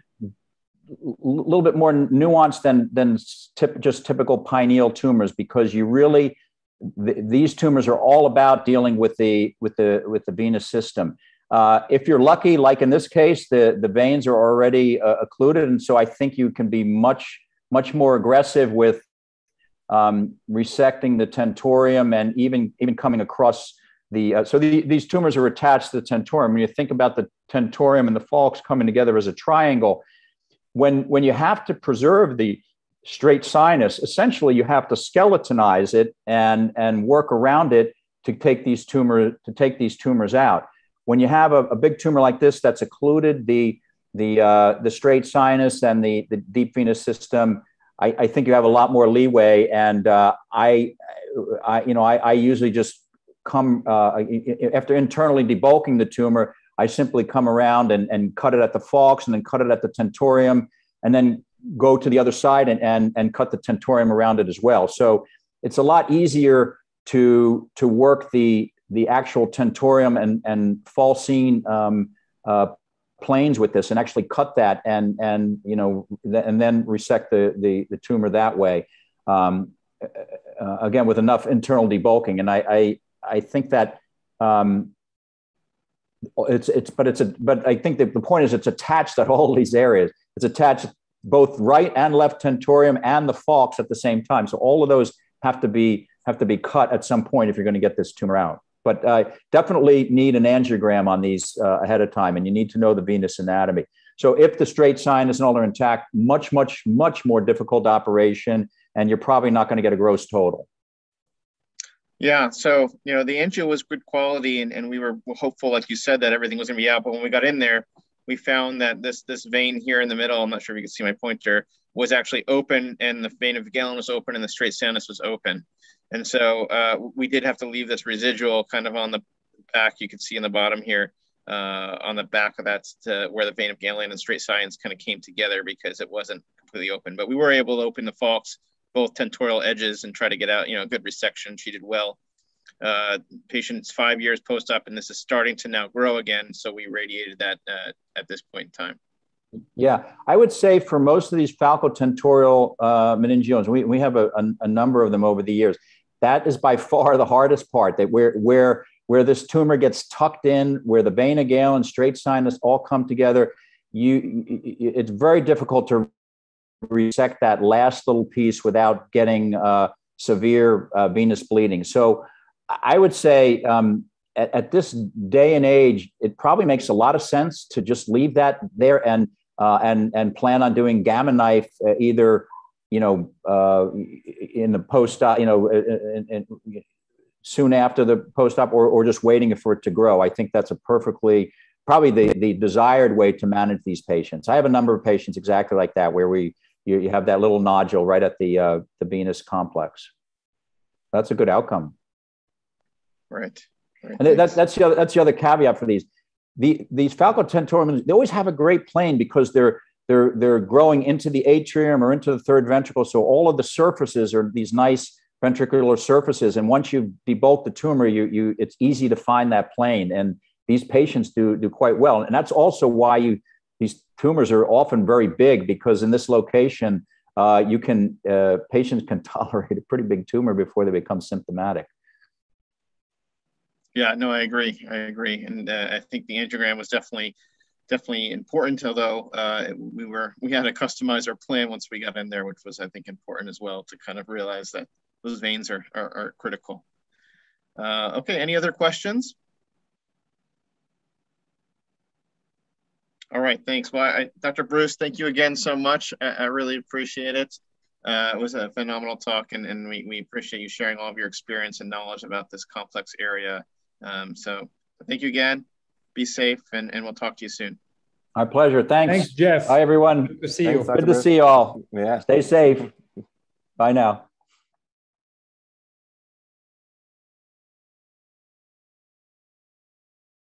a little bit more nuanced than than tip, just typical pineal tumors because you really these tumors are all about dealing with the with the with the venous system. Uh, if you're lucky, like in this case, the the veins are already uh, occluded, and so I think you can be much much more aggressive with um, resecting the tentorium and even even coming across the uh, so the, these tumors are attached to the tentorium. When you think about the tentorium and the falx coming together as a triangle, when when you have to preserve the straight sinus, essentially you have to skeletonize it and and work around it to take these tumor to take these tumors out. When you have a, a big tumor like this that's occluded the the uh, the straight sinus and the the deep venous system, I, I think you have a lot more leeway. And uh, I, I you know I, I usually just come uh, after internally debulking the tumor. I simply come around and, and cut it at the falx and then cut it at the tentorium and then go to the other side and, and, and cut the tentorium around it as well. So it's a lot easier to, to work the, the actual tentorium and, and falcine um, uh, planes with this and actually cut that and, and, you know, th- and then resect the, the, the tumor that way. Um, uh, again, with enough internal debulking. And I, I, I think that um, it's it's but it's a but I think that the point is it's attached at all these areas. It's attached both right and left tentorium and the falx at the same time. So all of those have to be have to be cut at some point if you're going to get this tumor out. But uh, definitely need an angiogram on these uh, ahead of time, and you need to know the venous anatomy. So if the straight sinus and all are intact, much much much more difficult operation, and you're probably not going to get a gross total. Yeah, so you know the angio was good quality, and, and we were hopeful, like you said, that everything was going to be out. But when we got in there, we found that this this vein here in the middle, I'm not sure if you can see my pointer, was actually open, and the vein of Galen was open, and the straight sinus was open. And so uh, we did have to leave this residual kind of on the back. You can see in the bottom here, uh, on the back of that, to where the vein of Galen and straight sinus kind of came together because it wasn't completely open. But we were able to open the falx both tentorial edges and try to get out, you know, good resection. She did well. Uh, patient's five years post-op, and this is starting to now grow again. So we radiated that uh, at this point in time. Yeah, I would say for most of these falcotentorial uh, meningiomas, we, we have a, a, a, number of them over the years. That is by far the hardest part. That where where where this tumor gets tucked in, where the vein vena Galen, straight sinus all come together, you it's very difficult to resect that last little piece without getting uh, severe uh, venous bleeding. So I would say um, at, at, this day and age, it probably makes a lot of sense to just leave that there and uh, and and plan on doing Gamma knife uh, either you know uh, in the post op, you know. In, in, soon after the post-op or, or just waiting for it to grow. I think that's a perfectly probably the, the desired way to manage these patients. I have a number of patients exactly like that where we you, you have that little nodule right at the uh, the venous complex. That's a good outcome. Right. right. And that's that's the other, that's the other caveat for these. The these falcotentorium they always have a great plane because they're they're they're growing into the atrium or into the third ventricle. So all of the surfaces are these nice ventricular surfaces. And once you debulk the tumor, you you it's easy to find that plane. And these patients do do quite well. And that's also why you these tumors are often very big because in this location, uh, you can uh, patients can tolerate a pretty big tumor before they become symptomatic. Yeah, no, I agree. I agree, and uh, I think the angiogram was definitely definitely important. Although uh, we were we had to customize our plan once we got in there, which was I think important as well to kind of realize that those veins are are, are critical. Uh, okay, any other questions? All right, thanks. Well, I, Dr. Bruce, thank you again so much. I, I really appreciate it. Uh, it was a phenomenal talk, and, and we, we appreciate you sharing all of your experience and knowledge about this complex area. Um, so thank you again. Be safe, and, and we'll talk to you soon. My pleasure. Thanks. Thanks, Jeff. Hi, everyone. Good to see Thanks, you. Good to see you all. Yeah. Stay safe. Bye now.